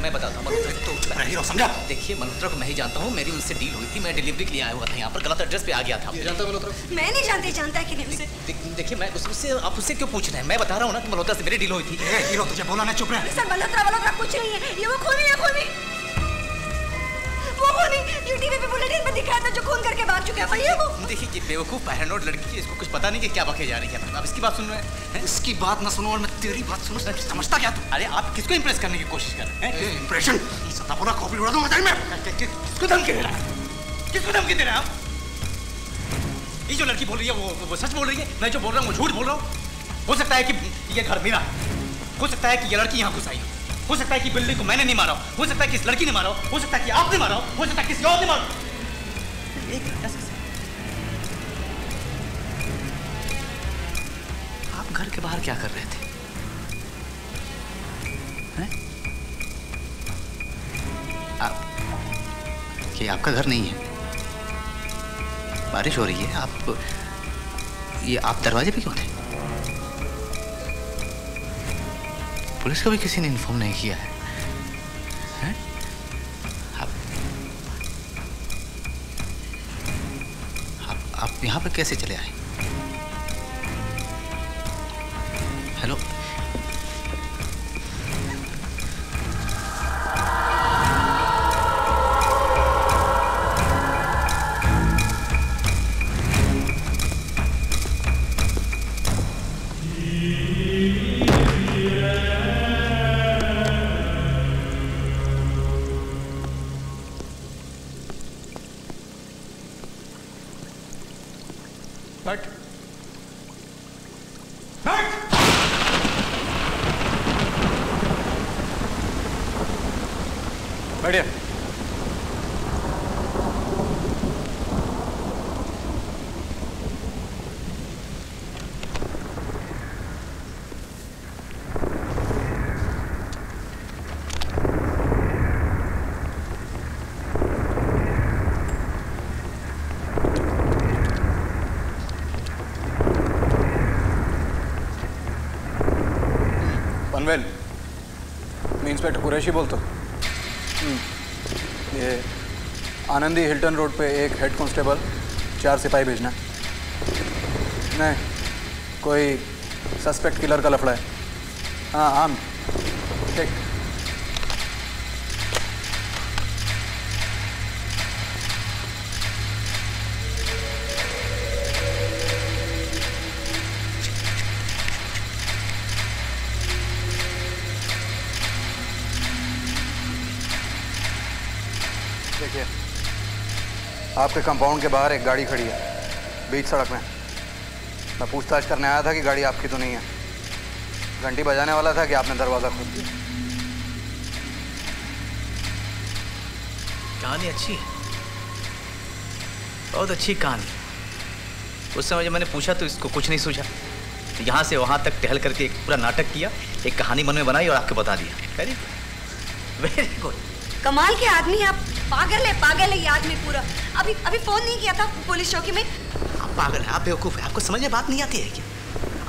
मैं बताता हूँ मल्होत्रा तो चुप रहा समझा? देखिए मल्होत्रा को मैं ही जानता हूँ मेरी उनसे डील हुई थी मैं डिलीवरी के लिए आया हुआ था यहाँ पर गलत एड्रेस पे आ गया था। जानता है मल्होत्रा मैं नहीं जानती जानता कि नहीं देख- देखिए मैं उससे आप उससे क्यों पूछ रहे हैं? मैं बता रहा हूँ ना कि मल्होत्रा से मेरी डील हुई थी। ए हीरो तुझे बोला ना चुप रहे। सर मल्होत्रा मल्होत्रा कुछ नहीं है। ये वो खूनी है खूनी। वो ये टीवी पे बुलेटिन पे दिखाया था जो खून करके भाग चुका है। वही है वो देखिए ये बेवकूफ़ पैरानोड लड़की है इसको कुछ पता नहीं कि क्या बके जा रही है। आप इसकी बात सुन रहे हैं इसकी बात ना सुनो और मैं तेरी बात सुनो समझता क्या तू? अरे आप किसको इंप्रेस करने की कोशिश कर रहे हैं इंप्रेशन सदा पूरा कॉपी उड़ा दूँगा तेरी किसको धमकी दे रहा है? किसको धमकी दे रहा है आप? ये जो लड़की बोल रही है वो, वो सच बोल रही है? मैं जो बोल रहा हूँ वो झूठ बोल रहा हूँ? हो सकता है कि ये घर मेरा हो सकता है कि ये लड़की यहाँ घुस आई हो। हो सकता है कि बिल्ली को मैंने नहीं मारा हो। सकता है कि इस लड़की ने मारा हो। सकता है कि आपने मारा हो। सकता है किसी और ने मारा एक आप घर के बाहर क्या कर रहे थे? आप, ये आपका घर नहीं है। बारिश हो रही है। आप, ये आप दरवाजे पे क्यों थे? पुलिस को भी किसी ने इन्फॉर्म नहीं किया है? आप यहाँ पे कैसे चले आए? कुरैशी हूँ। हम्म, ये आनंदी हिल्टन रोड पे एक हेड कांस्टेबल चार सिपाही भेजना। नहीं कोई सस्पेक्ट किलर का लफड़ा है। हाँ हाँ ठीक। आपके कंपाउंड के बाहर एक गाड़ी खड़ी है बीच सड़क में। मैं पूछताछ करने आया था कि गाड़ी आपकी तो नहीं है। घंटी बजाने वाला था कि आपने दरवाज़ा खोल दिया। कहानी अच्छी है। बहुत अच्छी कहानी। उस समय जब मैंने पूछा तो इसको कुछ नहीं सूझा। यहाँ से वहाँ तक टहल करके एक पूरा नाटक किया एक कहानी मन में बनाई और आपको बता दिया। वेरी वेरी गुड कमाल के आदमी आप। पागल है पागल है ये आदमी पूरा। अभी अभी फ़ोन नहीं किया था पुलिस चौकी में। आप पागल है आप बेवकूफ़ है आपको समझ में बात नहीं आती है क्या?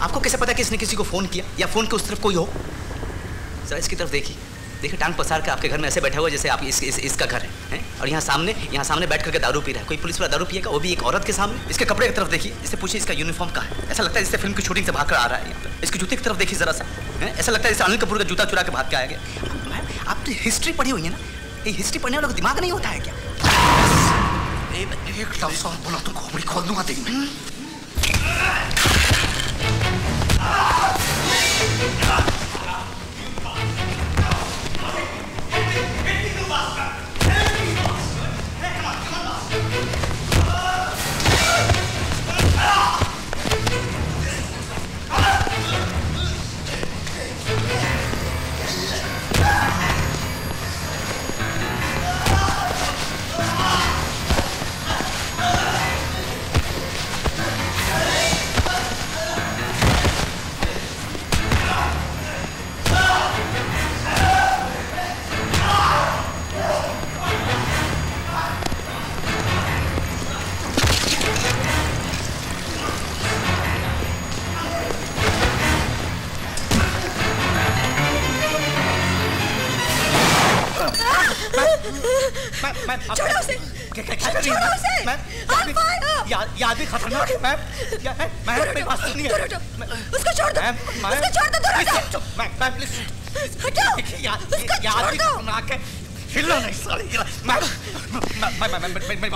आपको कैसे पता कि इसने किसी को फ़ोन किया या फ़ोन के उस तरफ़ कोई हो? जरा इसकी तरफ़ देखिए। देखिए टांग पसार के आपके घर में ऐसे बैठा हुआ जैसे आप इस, इस, इसका घर है, हैं? और यहाँ सामने यहाँ सामने बैठ करके दारू पी रहा है। कोई पुलिस वाला दारू पिएगा वो भी एक औरत के सामने। इसके कपड़े की तरफ़ देखिए इससे पूछिए इसका यूनिफॉर्म कहाँ है। ऐसा लगता है जैसे फ़िल्म की शूटिंग से भाग कर आ रहा है यहाँ पर। इसकी जूते की तरफ़ देखिए जरा सा? ऐसा लगता है जैसे अनिल कपूर का जूता चुरा के भाग के आया गया। मैम आप तो हिस्ट्री पढ़ी हुई है ना? ये हिस्ट्री पढ़ने वालों का दिमाग नहीं होता है क्या? एक लफ्ज और बोला तो खोपड़ी खोल दूँगा तेरी मैं खतरनाक है मैम क्या है मैम मेरी सुनिए दूर हटो उसको छोड़ दो उसको छोड़ दो दूर हटो मैम मैम प्लीज़ दो खतरनाक है हिलना नहीं साले हिलना मैम मैम मैम मैम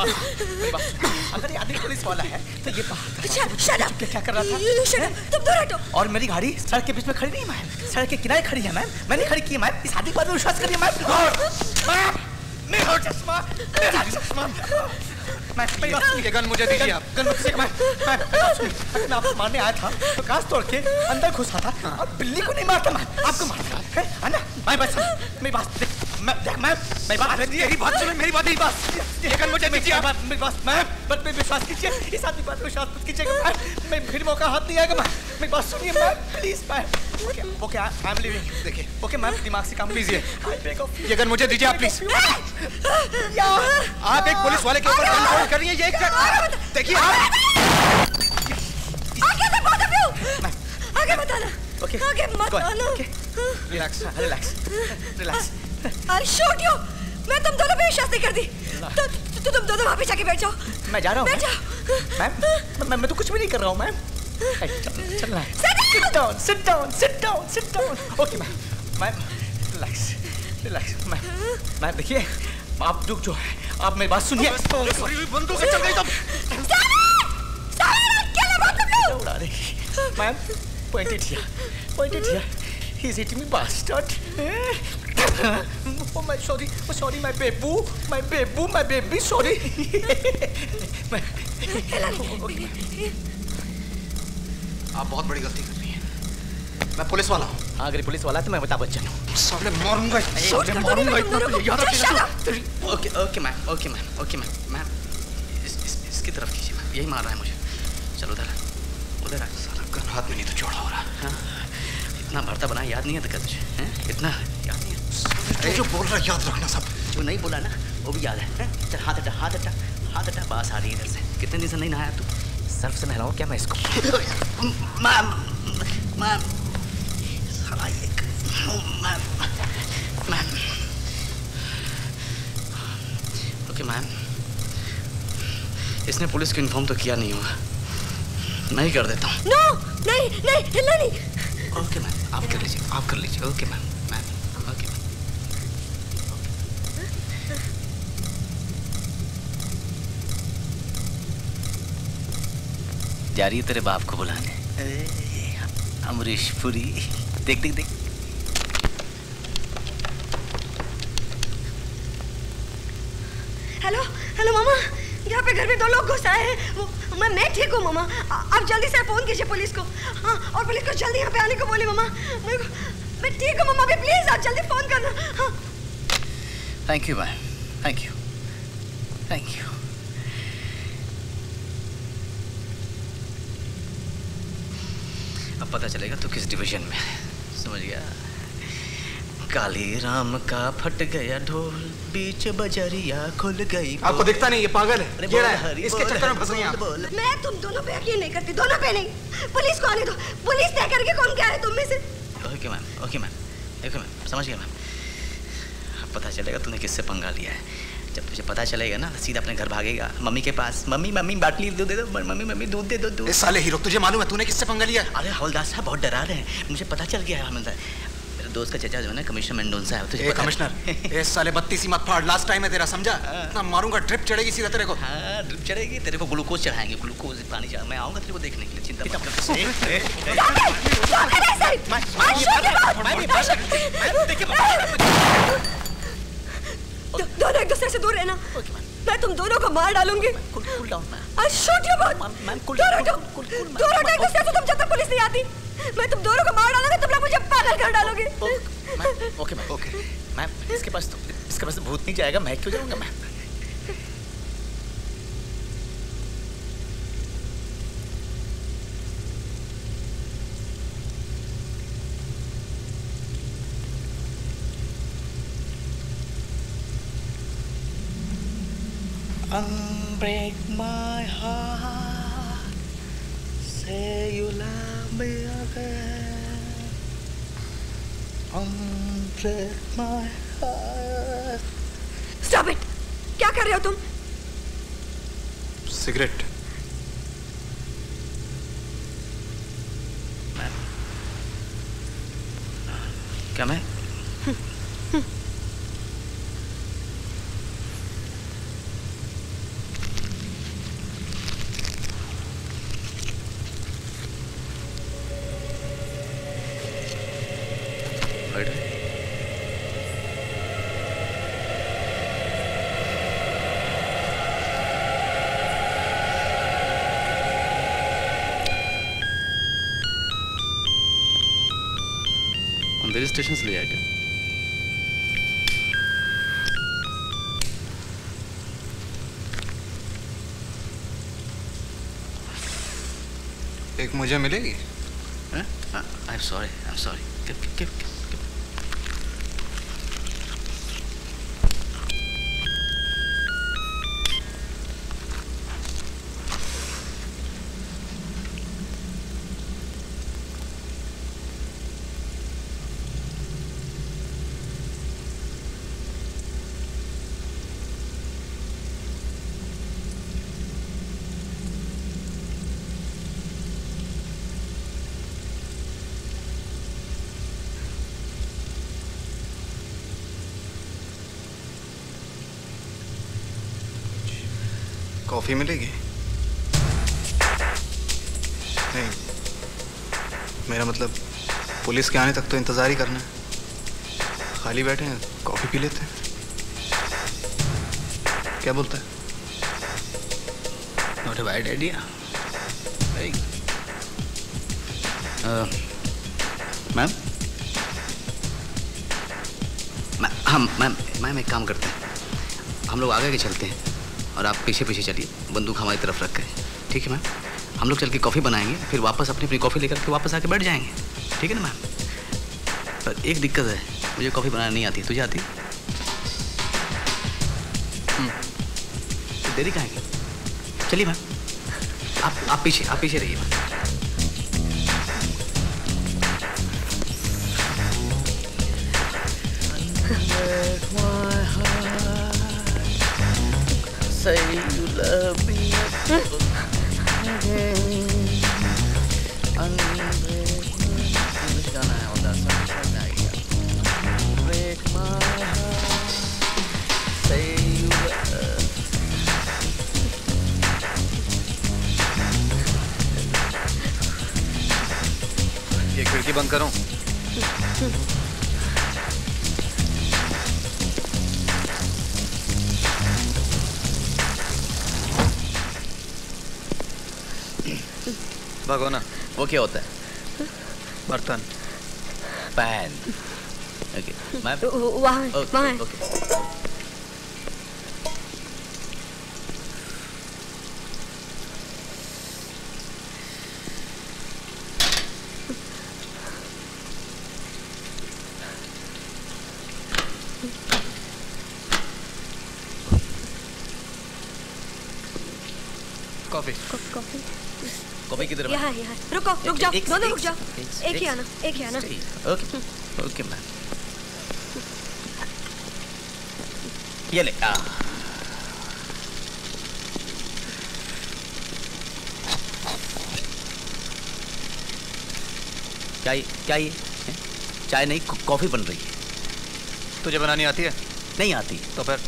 अगर ये आदमी पुलिस वाला है तो ये बात शट अप क्या कर रहा था शट अप तुम दूर हटो और मेरी गाड़ी सड़क के बीच में खड़ी नहीं मैम सड़क के किनारे खड़ी है मैम मैंने खड़ी की है मैम इस आदमी पर विश्वास करिए मैम चश्मा मैं मेरी गन मुझे दीजिए आप गन मुझसे मैं मैं मैं मैं आपको मारने आया था तो कांच तोड़ के अंदर घुसा था और बिल्ली को नहीं मारता मैं आपको मारता है है ना मैं बस मेरी बात देख मैं देख मैं मेरी बात मेरी बात सुनो मेरी बात मेरी बात ये गन मुझे दीजिए आप मेरी बात मैं बस पे विश्वास कीजिए इस आदमी पर विश्वास मत कीजिएगा मैं फिर मौका हाथ नहीं आएगा मैं मेरी बात सुनिए मैं प्लीज़ मैं okay okay I am living देखिए ओके मैम दिमाग से काम लीजिए. ये गन मुझे दीजिए आप प्लीज़ आप एक पुलिस वाले के ऊपर गन पॉइंट कर रही है ये एक देखिए आप आगे आना ओके आगे मत आना relax relax relax I shoot you मैं तुम दोनों पे विश्वास नहीं करती। तो, तो तुम दोनों वहाँ पे जाके बैठ जाओ। मैं जा रहा हूँ। बैठ जाओ मैम मैं मैं तो कुछ भी नहीं कर रहा हूँ मैम है down sit down sit down sit down okay ma'am ma'am relax relax ma'am ma'am देखिए आप जो जो है आप मेरी बात सुनिए। बंदूक चल गई तुम उड़ा रही ma'am point it here point it here he is hitting me bastard Oh my sorry, oh sorry my babu, my babu, my baby, sorry. आप बहुत बड़ी गलती कर रही हैं। मैं पुलिस वाला हूँ। हाँ अगर पुलिस वाला है तो मैं अमिताभ बच्चन हूँ। साले मारूँगा साले मारूँगा इतना तो याद okay okay ma'am okay ma'am okay ma'am. Ma'am इस, इस, इसकी तरफ़ कीजिए मैम। यही मार रहा है मुझे। चलो उधर उधर आ। साला गन हाथ में नहीं तो चौड़ा हो रहा। हाँ। इतना भरता बना याद नहीं है तो तुझे इतना याद नहीं है। जो बोल रहा है याद रखना सब। जो नहीं बोला ना वो भी याद है। चल हाथ अटा हाथ अटा हाथ अटा बास आ रही है इधर से। कितने दिन से नहीं नहाया तू? सर्फ से नहलाऊं क्या मैं इसको मैम मैम साला ये मैम मैम। Okay ma'am. इसने पुलिस को इन्फॉर्म तो किया नहीं होगा। मैं ही कर देता हूँ। नो नहीं नहीं हिलना नहीं। ओके मैम आप कर लीजिए आप कर लीजिए ओके मैम जा रही है तेरे बाप को बुलाने। अमरीश पुरी। देख देख देख। हेलो हेलो मामा। यहाँ पे घर में दो लोग घुस आए हैं। वो मैं मैं ठीक हूँ मामा। आ- आप जल्दी से फ़ोन कीजिए पुलिस को। हाँ और पुलिस को जल्दी यहाँ पे आने को बोले मामा। मैं ठीक हूँ मामा अभी प्लीज़ आप जल्दी फ़ोन करना। हाँ। Thank you ma'am thank you thank you अब पता चलेगा तू किस डिवीज़न में है। समझ गया? काली राम का फट गया ढोल बीच बजरिया खुल गई आपको दिखता नहीं ये पागल है। ये रहा है। इसके चक्कर में फंस बोल, आप। मैं तुम दोनों पे यकीन नहीं करती दोनों पे नहीं। पुलिस को आने दो। पुलिस तय करके कौन क्या है तुम में से? Okay ma'am okay ma'am okay ma'am समझ गया मैम। अब पता चलेगा तूने किससे पंगा लिया है। जब तुझे पता चलेगा ना सीधा अपने घर भागेगा मम्मी के पास मम्मी मम्मी बाटली दूध दे दो मम्मी मम्मी दूध दे दो दूध इस साले हीरो तुझे मालूम है तूने किससे पंगा लिया अरे हवलदार साहब बहुत डरा रहे हैं मुझे पता चल गया है मेरे दोस्त का चचा जो है ना कमिश्नर मेंडोंसा है तुझे है? कमिश्नर इस साले बत्तीसी मत फाड़ लास्ट टाइम है तेरा समझा इतना मारूँगा ट्रिप चढ़ेगी सीधा तेरे को हाँ ड्रिप चढ़ेगी तेरे को ग्लूकोज चढ़ाएँगे ग्लूकोज पानी चढ़ा मैं आऊँगा तेरे को देखने के लिए चिंता मत दो- दोनों एक दूसरे से दूर रहना। मैं तुम दोनों को मार डालूँगी। आई शूट यू बोथ दूर हटो दूर हटो एक दूसरे से तुम जब तक पुलिस नहीं आती मैं तुम दोनों को मार डालूँगी तुम लोग मुझे पागल कर डालोगे। ओके मैम ओके मैम इसके पास तो इसके पास तो भूत नहीं जाएगा मैं क्यों जाऊँगा ma'am Unbreak my heart Say you love me again Unbreak my heart stop it क्या कर रहे हो तुम सिगरेट क्या मैं स्टेशन से ले आएगा एक मुझे मिलेगी? I am sorry I am sorry coffee मिलेगी? नहीं। मेरा मतलब पुलिस के आने तक तो इंतज़ार ही करना है। खाली बैठे हैं, कॉफ़ी पी लेते हैं। क्या बोलता है? Not a bad idea ma'am हम मैम मैम एक काम करते हैं। हम लोग आगे के चलते हैं। और आप पीछे पीछे चलिए। बंदूक हमारी तरफ़ रख के ठीक है मैम? हम लोग चल के कॉफ़ी बनाएँगे फिर वापस अपनी अपनी कॉफ़ी लेकर के वापस आके बैठ जाएँगे। ठीक है ना मैम? पर एक दिक्कत है मुझे कॉफ़ी बनाना नहीं आती। तुझे आती? हम्म, तो देरी कहाँ की चलिए मैम। आप आप पीछे आप पीछे रहिए मैम। वो क्या होता है। बर्तन। पैन। ओके मैम वहाँ ओके, वहाँ ओके कॉफ़ी कॉफ़ी कॉफ़ी किधर है यहाँ यहाँ रुको रुक जाओ एक- दोनों रुक जाओ। एक- एक ही आना एक ही आना। Okay okay ma'am. ये ले आ। क्या ये क्या ये? चाय नहीं कॉफ़ी बन रही है। तुझे बनानी आती है? नहीं आती तो फिर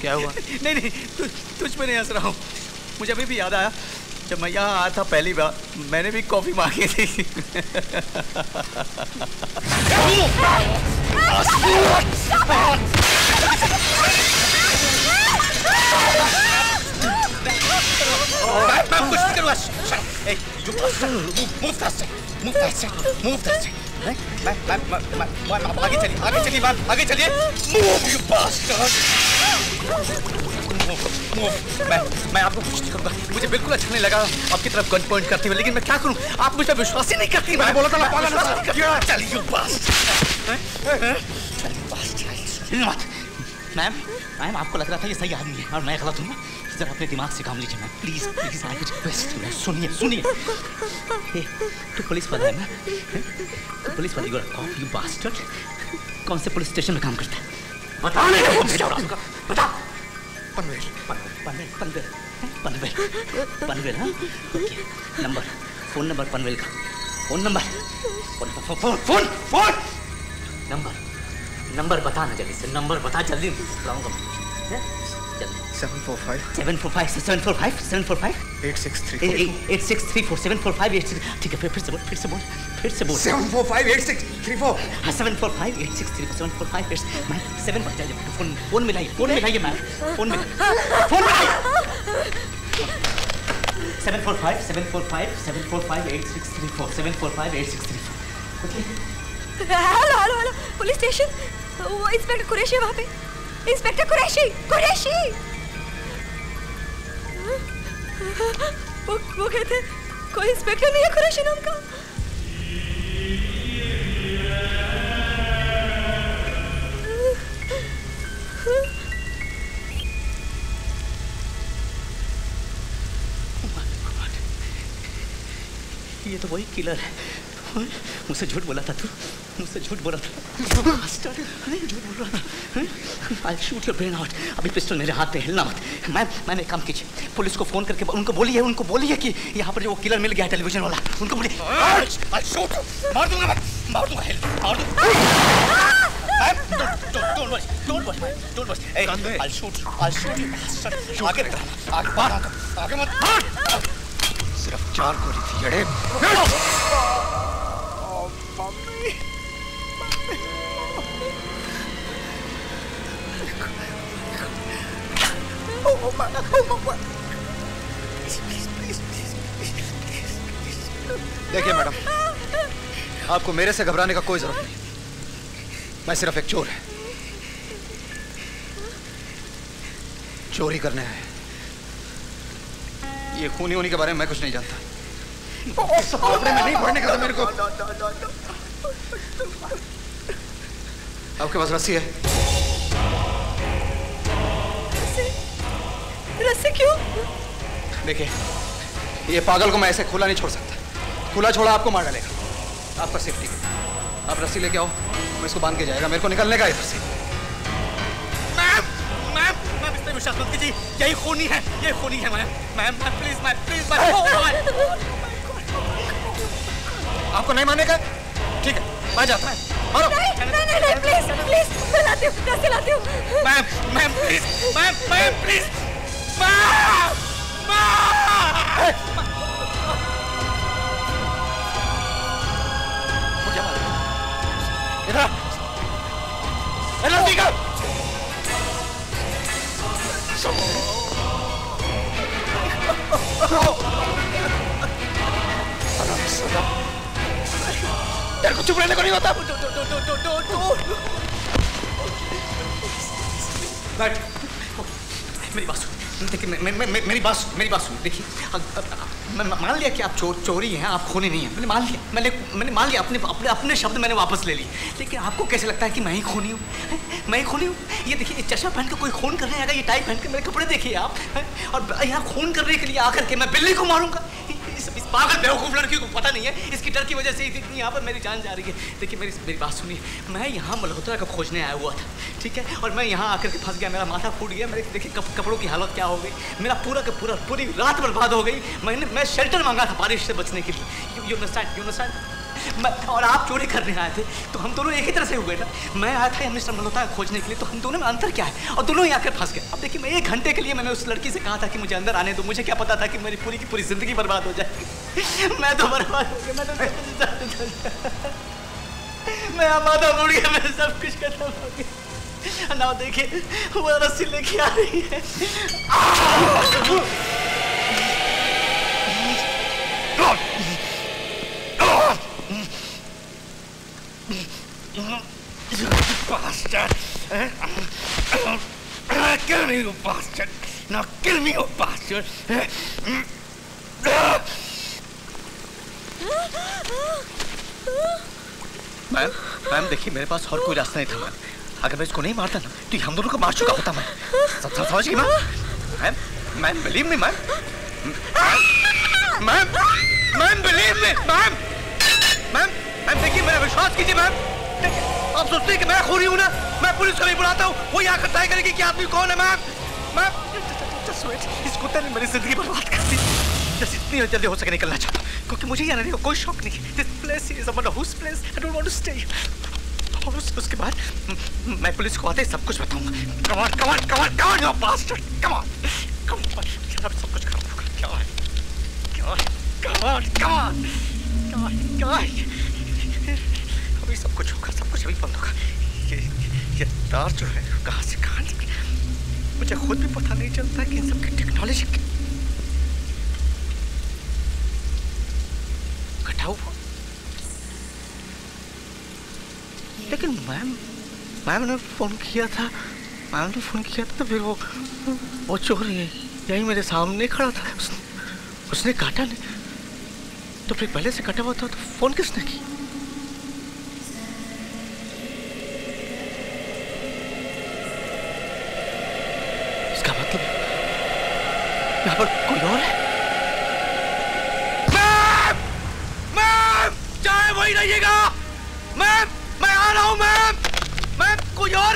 क्या हुआ? नहीं नहीं तु, तुझ पे नहीं हंस रहा हूँ। मुझे अभी भी याद आया जब मैं यहाँ आया था पहली बार मैंने भी कॉफ़ी मांगी थी। मैं मैं कुछ नहीं करूँगा। Hey, you move, move faster, move faster, move faster. मैं मैं मैं मैं मैं मैं- आप आगे चलिए आगे चलिए मैम आगे चलिए bastard move move मैं मैं आपको कुछ नहीं करूँगा मुझे बिल्कुल अच्छा नहीं लगा आपकी तरफ़ गन पॉइंट करते हुए लेकिन मैं क्या करूँ आप मुझ विश्वास ही नहीं करती मैंने बोला था ना पागल चलिए मत मैम मैम आपको लग रहा था ये सही आदमी है और मैं गलत हूँ जरा अपने दिमाग से काम लीजिए, ma'am. Please please I request you सुनिए सुनिए। तू पुलिस वाला है ना तू पुलिस वाली गोरा कॉप यू बास्टर्ड कौन से पुलिस स्टेशन में काम करता है? बता नहीं भेजा आपका बता। पनवेल पनवेल पनवेल पनवेल। पनवेल हाँ? Okay, number, phone number Panvel का। Phone number. Phone phone phone phone number number बता ना जल्दी से, नंबर बता जल्दी। बुलाऊँगा मैं। Seven four five seven four five seven four five seven four five eight six three eight six three four seven four five eight six ठीक है फिर फिर से बोल फिर से बोल फिर से बोल seven four five eight six three four हाँ seven four five eight six three seven four five eight ma'am seven पर जाइए फ़ोन फ़ोन मिलाइए फ़ोन मिलाइए मैम फ़ोन मिलाइए phone मिलाइए seven four five seven four five seven four five eight six three four seven four five eight six three four okay hello hello hello police station वो inspector Qureshi है वहाँ पे inspector Qureshi Qureshi वो वो कहते कोई inspector नहीं है कुरैशी नाम का? ये तो वही किलर हाँ, मुझसे झूठ बोला था तू? मुझसे झूठ बोला था? हाँ, झूठ बोल रहा था। I shoot your brain out अभी पिस्टल मेरे हाथ पे हिलना मत। मैम मैम एक काम कीजिए। पुलिस को फ़ोन करके उनको बोलिए उनको बोलिए कि यहाँ पर जो वो किलर मिल गया टेलीविज़न वाला उनको बोलिए। आई शूट मार दूँगा मैं। मार दूँगा हेल मार दूँगा। Don't worry, don't worry, जड़े देखिए मैडम, आपको मेरे से घबराने का कोई ज़रूरत नहीं। मैं सिर्फ़ एक चोर है। चोरी करने आए ये खूनी होने के बारे में मैं कुछ नहीं जानता। कपड़े में नहीं पड़ने का मेरे को। आपके पास रस्सी है? रस्सी क्यों? देखिए ये पागल को मैं ऐसे खुला नहीं छोड़ सकता। खुला छोड़ा आपको मार डालेगा। आपका सेफ्टी आप रस्सी लेके आओ मैं इसको बाँध के जाएगा। मेरे को निकलने का है इधर से। मैम मैम मैम इस पे विश्वास मत कीजिए। यही खूनी है ये खूनी है ma'am ma'am ma'am please ma'am please ma'am आपको नहीं मानेगा ठीक है मैं जाता है। मारो। नहीं नहीं नहीं प्लीज़ प्लीज़ मैं लाती हूँ लाती हूँ। Ma'am ma'am please ma'am ma'am please मेरी बात सुन देखिए मेरी बात मेरी बात सुन देखिए मैं मान लिया कि आप चोर चोरी हैं, आप खोने नहीं हैं। मैंने मान लिया, मैंने मैंने मान लिया, अपने अपने अपने शब्द मैंने वापस ले लिए। लेकिन आपको कैसे लगता है कि मैं ही खोनी हूँ? मैं ही खोनी हूँ? ये देखिए, ये चश्मा पहन के कोई खून करने आएगा ये टाई पहन के मेरे कपड़े देखिए आप? और यहाँ खून करने के लिए आकर के मैं बिल्ली को मारूँगा। इस, इस पागल बेवकूफ़ लड़की को पता नहीं है। इसकी डर की वजह से इतनी यहाँ पर मेरी जान जा रही है। देखिए मेरी मेरी बात सुनिए। मैं यहाँ मल्होत्रा का खोजने आया हुआ था ठीक है? और मैं यहाँ आकर के फंस गया। मेरा माथा फूट गया। मेरे देखिए कप, कपड़ों की हालत क्या हो गई? मेरा पूरा का पूरा पूरी रात बर्बाद हो गई। मैंने मैं शेल्टर मांगा था बारिश से बचने के लिए। यू अंडरस्टैंड यू मैं और आप चोरी करने आए थे तो हम दोनों एक ही तरह से हुए ना मैं आया था मिस्टर मल्होत्रा खोजने के लिए तो हम दोनों में अंतर क्या है? और दोनों ही आकर फंस गए। अब देखिए, मैं एक घंटे के लिए मैंने उस लड़की से कहा था कि मुझे अंदर आने दो, मुझे क्या पता था कि मेरी पूरी की पूरी ज़िंदगी बर्बाद हो जाएगी। मैं तो बर्बाद हो गया, मैं तो मैं माता मुड़ गया, मैं सब कुछ खत्म हो गया। ना देखिए, वो रस्सी लेके आ रही है। Kill me, you bastard! Now kill me, you bastard! Ma'am ma'am देखिए मेरे पास और कोई रास्ता नहीं था मैम अगर मैं इसको नहीं मारता ना तो हम दोनों को मार चुका होता मैं सब सब समझ गई ma'am ma'am ma'am believe me ma'am ma'am ma'am believe me ma'am ma'am ma'am देखिए मेरा विश्वास कीजिए मैम आप सोचते हैं कि मैं खूनी हूँ ना? मैं पुलिस को नहीं बुलाता हूँ। वो यहाँ तय करेगी कि आदमी कौन है just wait, इस कुत्ते ने मेरी ज़िंदगी बर्बाद कर दी। बस इतनी जल्दी हो सके निकलना चाहता हूँ। क्योंकि मुझे यहाँ रहने का कोई शौक नहीं this place is a wonderful place I don't want to stay और उस, उसके बाद मैं पुलिस को आते सब कुछ बताऊँगा। Come on come on come on come on you bastard come on come on अब सब कुछ होगा। क्या है? क्या है? Come on come on come on come on अभी सब कुछ होगा सब कुछ अभी बंद होगा। ये ये तार जो है कहाँ से कहाँ मुझे खुद भी पता नहीं चलता कि इन सब की टेक्नोलॉजी इकट्ठा लेकिन मैम मैम ने फ़ोन किया था। मैम ने फ़ोन किया था तो फिर वो वो चोर यही मेरे सामने खड़ा था। उस, उसने काटा नहीं। तो फिर पहले से कटा हुआ था तो फ़ोन किसने की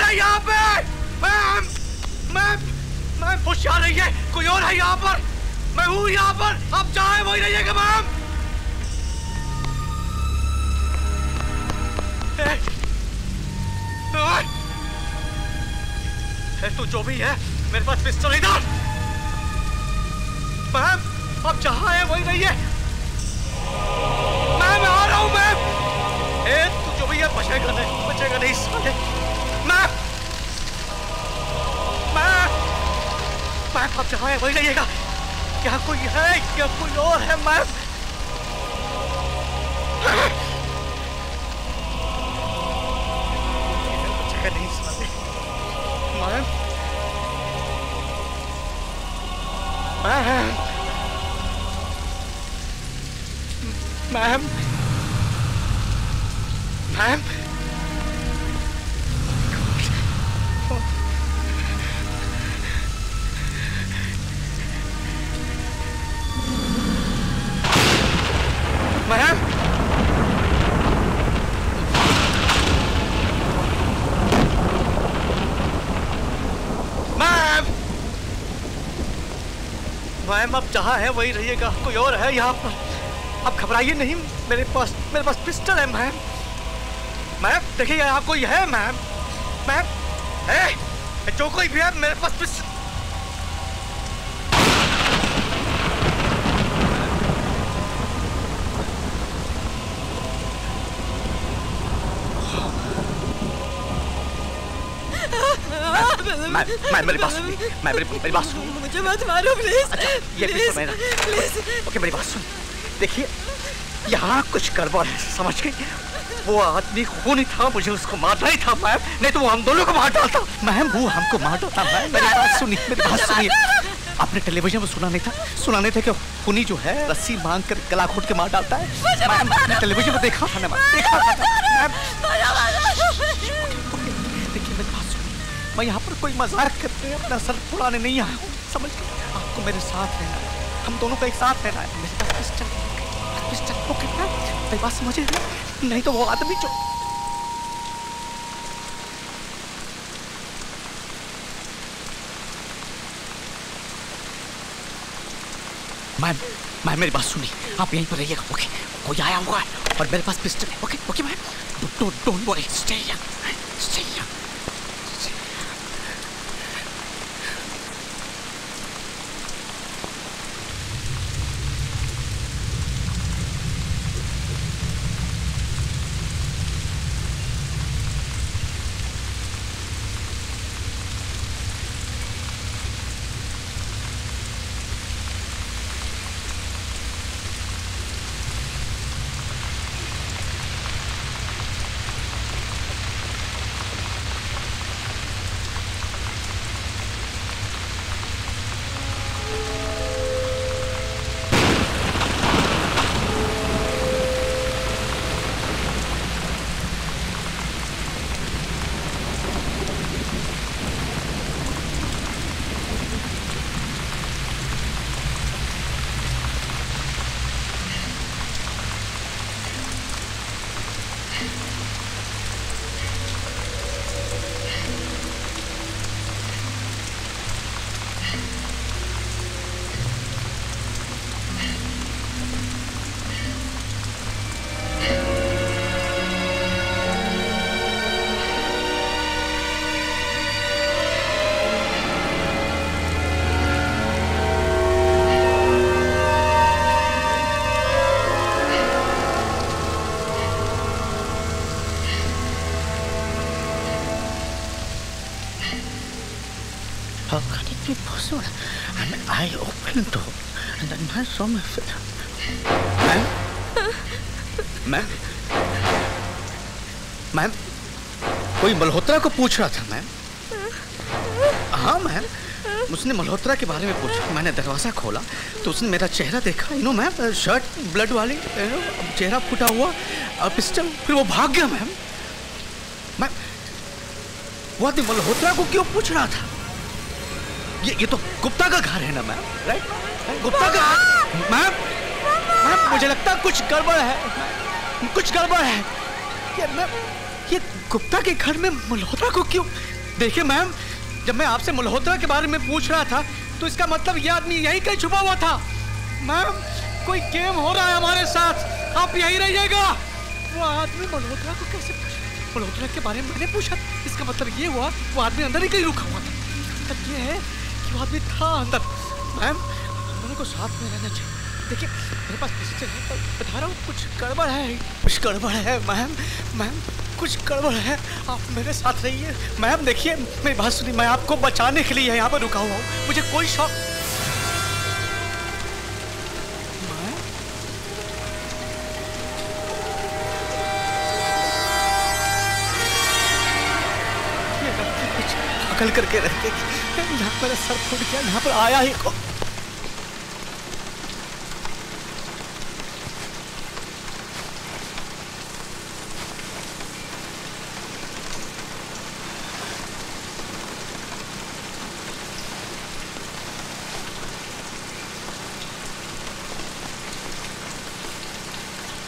है यहाँ पे? मैं मैं मैं होशियार रहिए कोई और है यहाँ पर? मैं हूँ यहाँ पर। आप चाहे वही रहिएगा मैम है तो जो भी है, मेरे पास पिस्टल इधर मैम आप जहाँ है वही रहिए। मैम आ रहा हूँ मैम है तू जो भी है, बचेगा नहीं बचेगा नहीं, साले। आप जहाँ है वही रहिएगा क्या कोई है क्या कोई और है मैम जगह नहीं सुनाते मैम मैम मैम मैम जहाँ है, वही रहिएगा। कोई और है यहाँ पर? आप घबराइए नहीं, मेरे पास मेरे पास पिस्टल है, मैम। मैम, देखिए, यहाँ कोई है, मैम। मैम है जो कोई भी है, मेरे पास पिस्टल मैं मैं मेरी सुनिए मैं मेरी मेरी सुनिए मुझे मत मारो प्लीज़ अच्छा ये प्लीज़ मेरा ओके मेरी बात सुन देखिए यहाँ कुछ गड़बड़ है समझ वो आदमी खूनी था मुझे उसको मारना ही था मैम नहीं तो वो हम दोनों को मार डालता मैम वो हमको मार डालता मैम मेरी बात सुनिए मेरी बात सुनिए आपने टेलीविज़न में सुना नहीं था सुना नहीं था कि खूनी जो है रस्सी मांग कर गला घोट के मार डालता है मैम टेलीविज़न में देखा था ना मैम देखा था मैम कोई मज़ाक करते हैं, अपना सर उड़ाने नहीं आया हूँ समझ आपको मेरे साथ रहना है। हम दोनों को एक साथ रहना है। मेरे पास पिस्टल पिस्टल ओके ना मेरी बात समझे नहीं तो वो आदमी जो मैम मैम, मेरी बात सुनिए। आप यहीं पर रहिएगा। ओके, कोई आया होगा और मेरे पास पिस्टल है। Okay okay ma'am. Don't don't worry stay here stay my face. Ma'am ma'am ma'am कोई मल्होत्रा को पूछ रहा था मैम हाँ मैम उसने मल्होत्रा के बारे में पूछा। मैंने दरवाज़ा खोला तो उसने मेरा चेहरा देखा। You know ma'am shirt blood वाली चेहरा फूटा हुआ पिस्टल फिर वो भाग गया मैम मैम वो आदमी मल्होत्रा को क्यों पूछ रहा था? ये ये तो गुप्ता का घर है ना मैम राइट गुप्ता का मैम मैम मुझे लगता कुछ गड़बड़ है। कुछ गड़बड़ है। ये मैम ये गुप्ता के घर में मल्होत्रा को क्यों? देखिए मैम जब मैं आपसे मल्होत्रा के बारे में पूछ रहा था तो इसका मतलब ये आदमी यहीं कहीं छुपा हुआ था। मैम कोई गेम हो रहा है हमारे साथ। आप यहीं रहिएगा। वो आदमी मल्होत्रा को कैसे मल्होत्रा के बारे में मैंने पूछा। इसका मतलब ये हुआ वो आदमी अंदर ही कहीं रुका हुआ था। मतलब ये है जो आदमी था अंदर। मैम, हम दोनों को साथ में रहना चाहिए। देखिए, मेरे पास किसी चीज़ पर बता रहा हूँ, कुछ गड़बड़ है। कुछ गड़बड़ है, मैम मैम, कुछ गड़बड़ है। आप मेरे साथ रहिए। मैम, देखिए, मेरी बात सुनिए। मैं आपको बचाने के लिए यहाँ पर रुका हुआ हूँ। मुझे कोई शौक कल करके रहते यहाँ पर सर फूट गया यहाँ पर आया ही को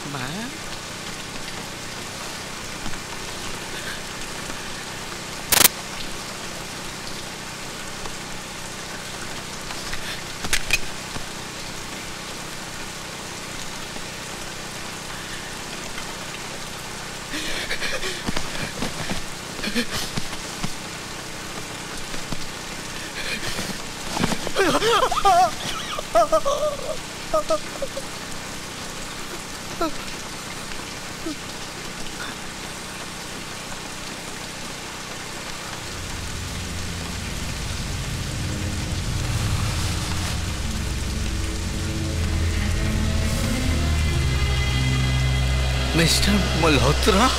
ma'am mister Malhotra ma'am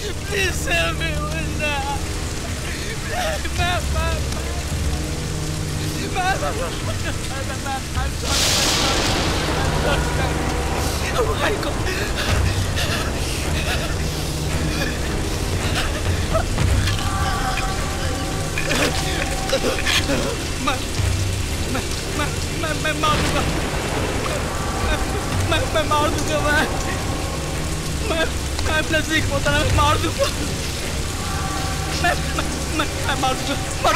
Please help me with that. I'm sorry. Oh my god. My, my, my, my, my mouth, my, my, my mouth, my, my, मैं प्लास्टिक बोतल में मार दूँगा। मैं मैं मैं मैं मार दूँगा मार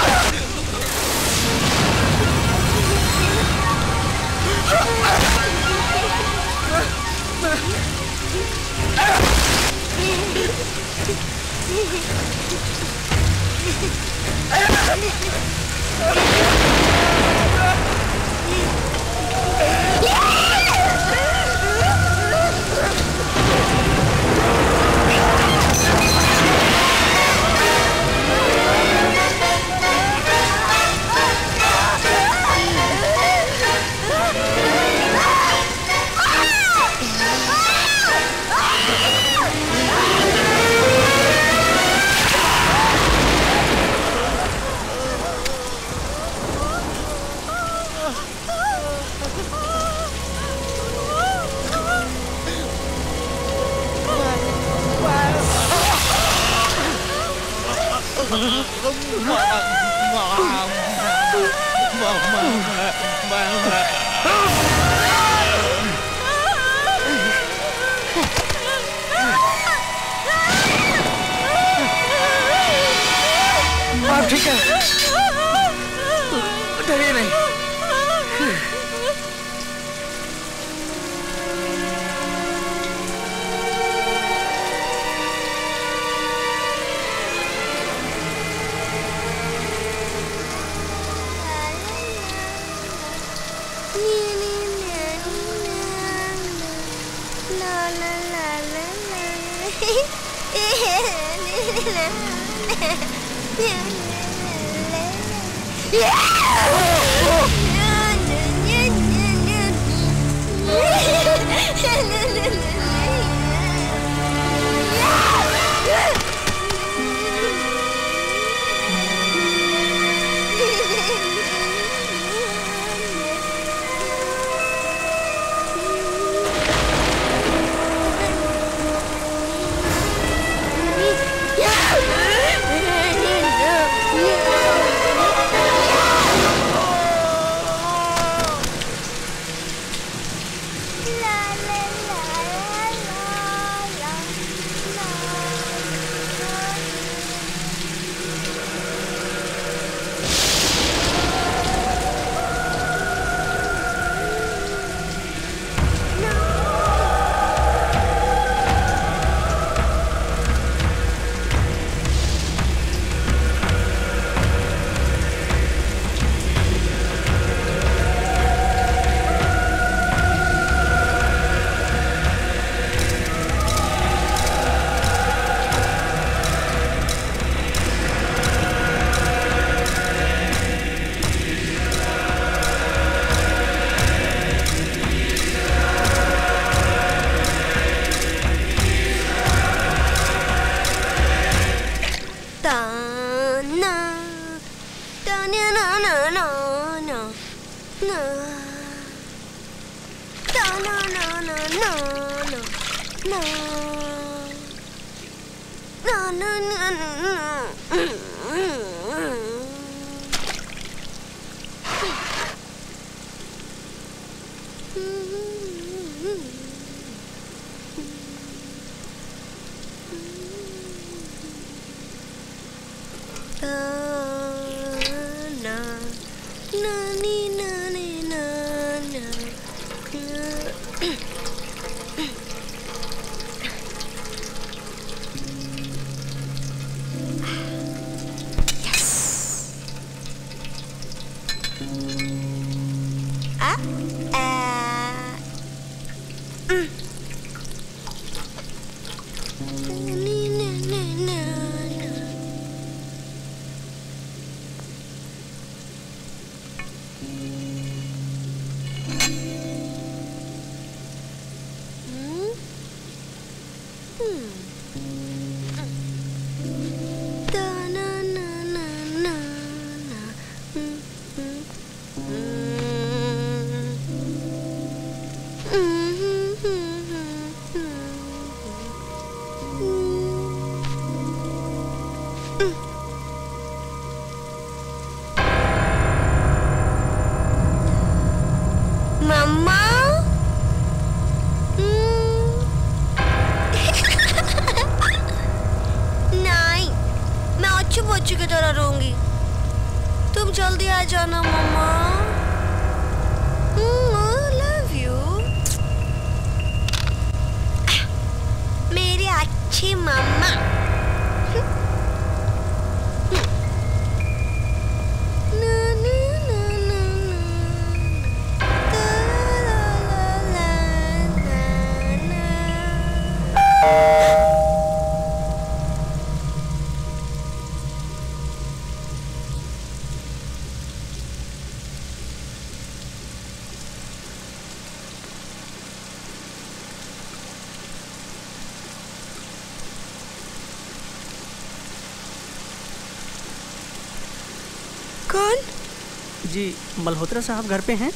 आप ठीक है। डरिए नहीं। Yeah! तुम जल्दी मल्होत्रा साहब घर पे हैं।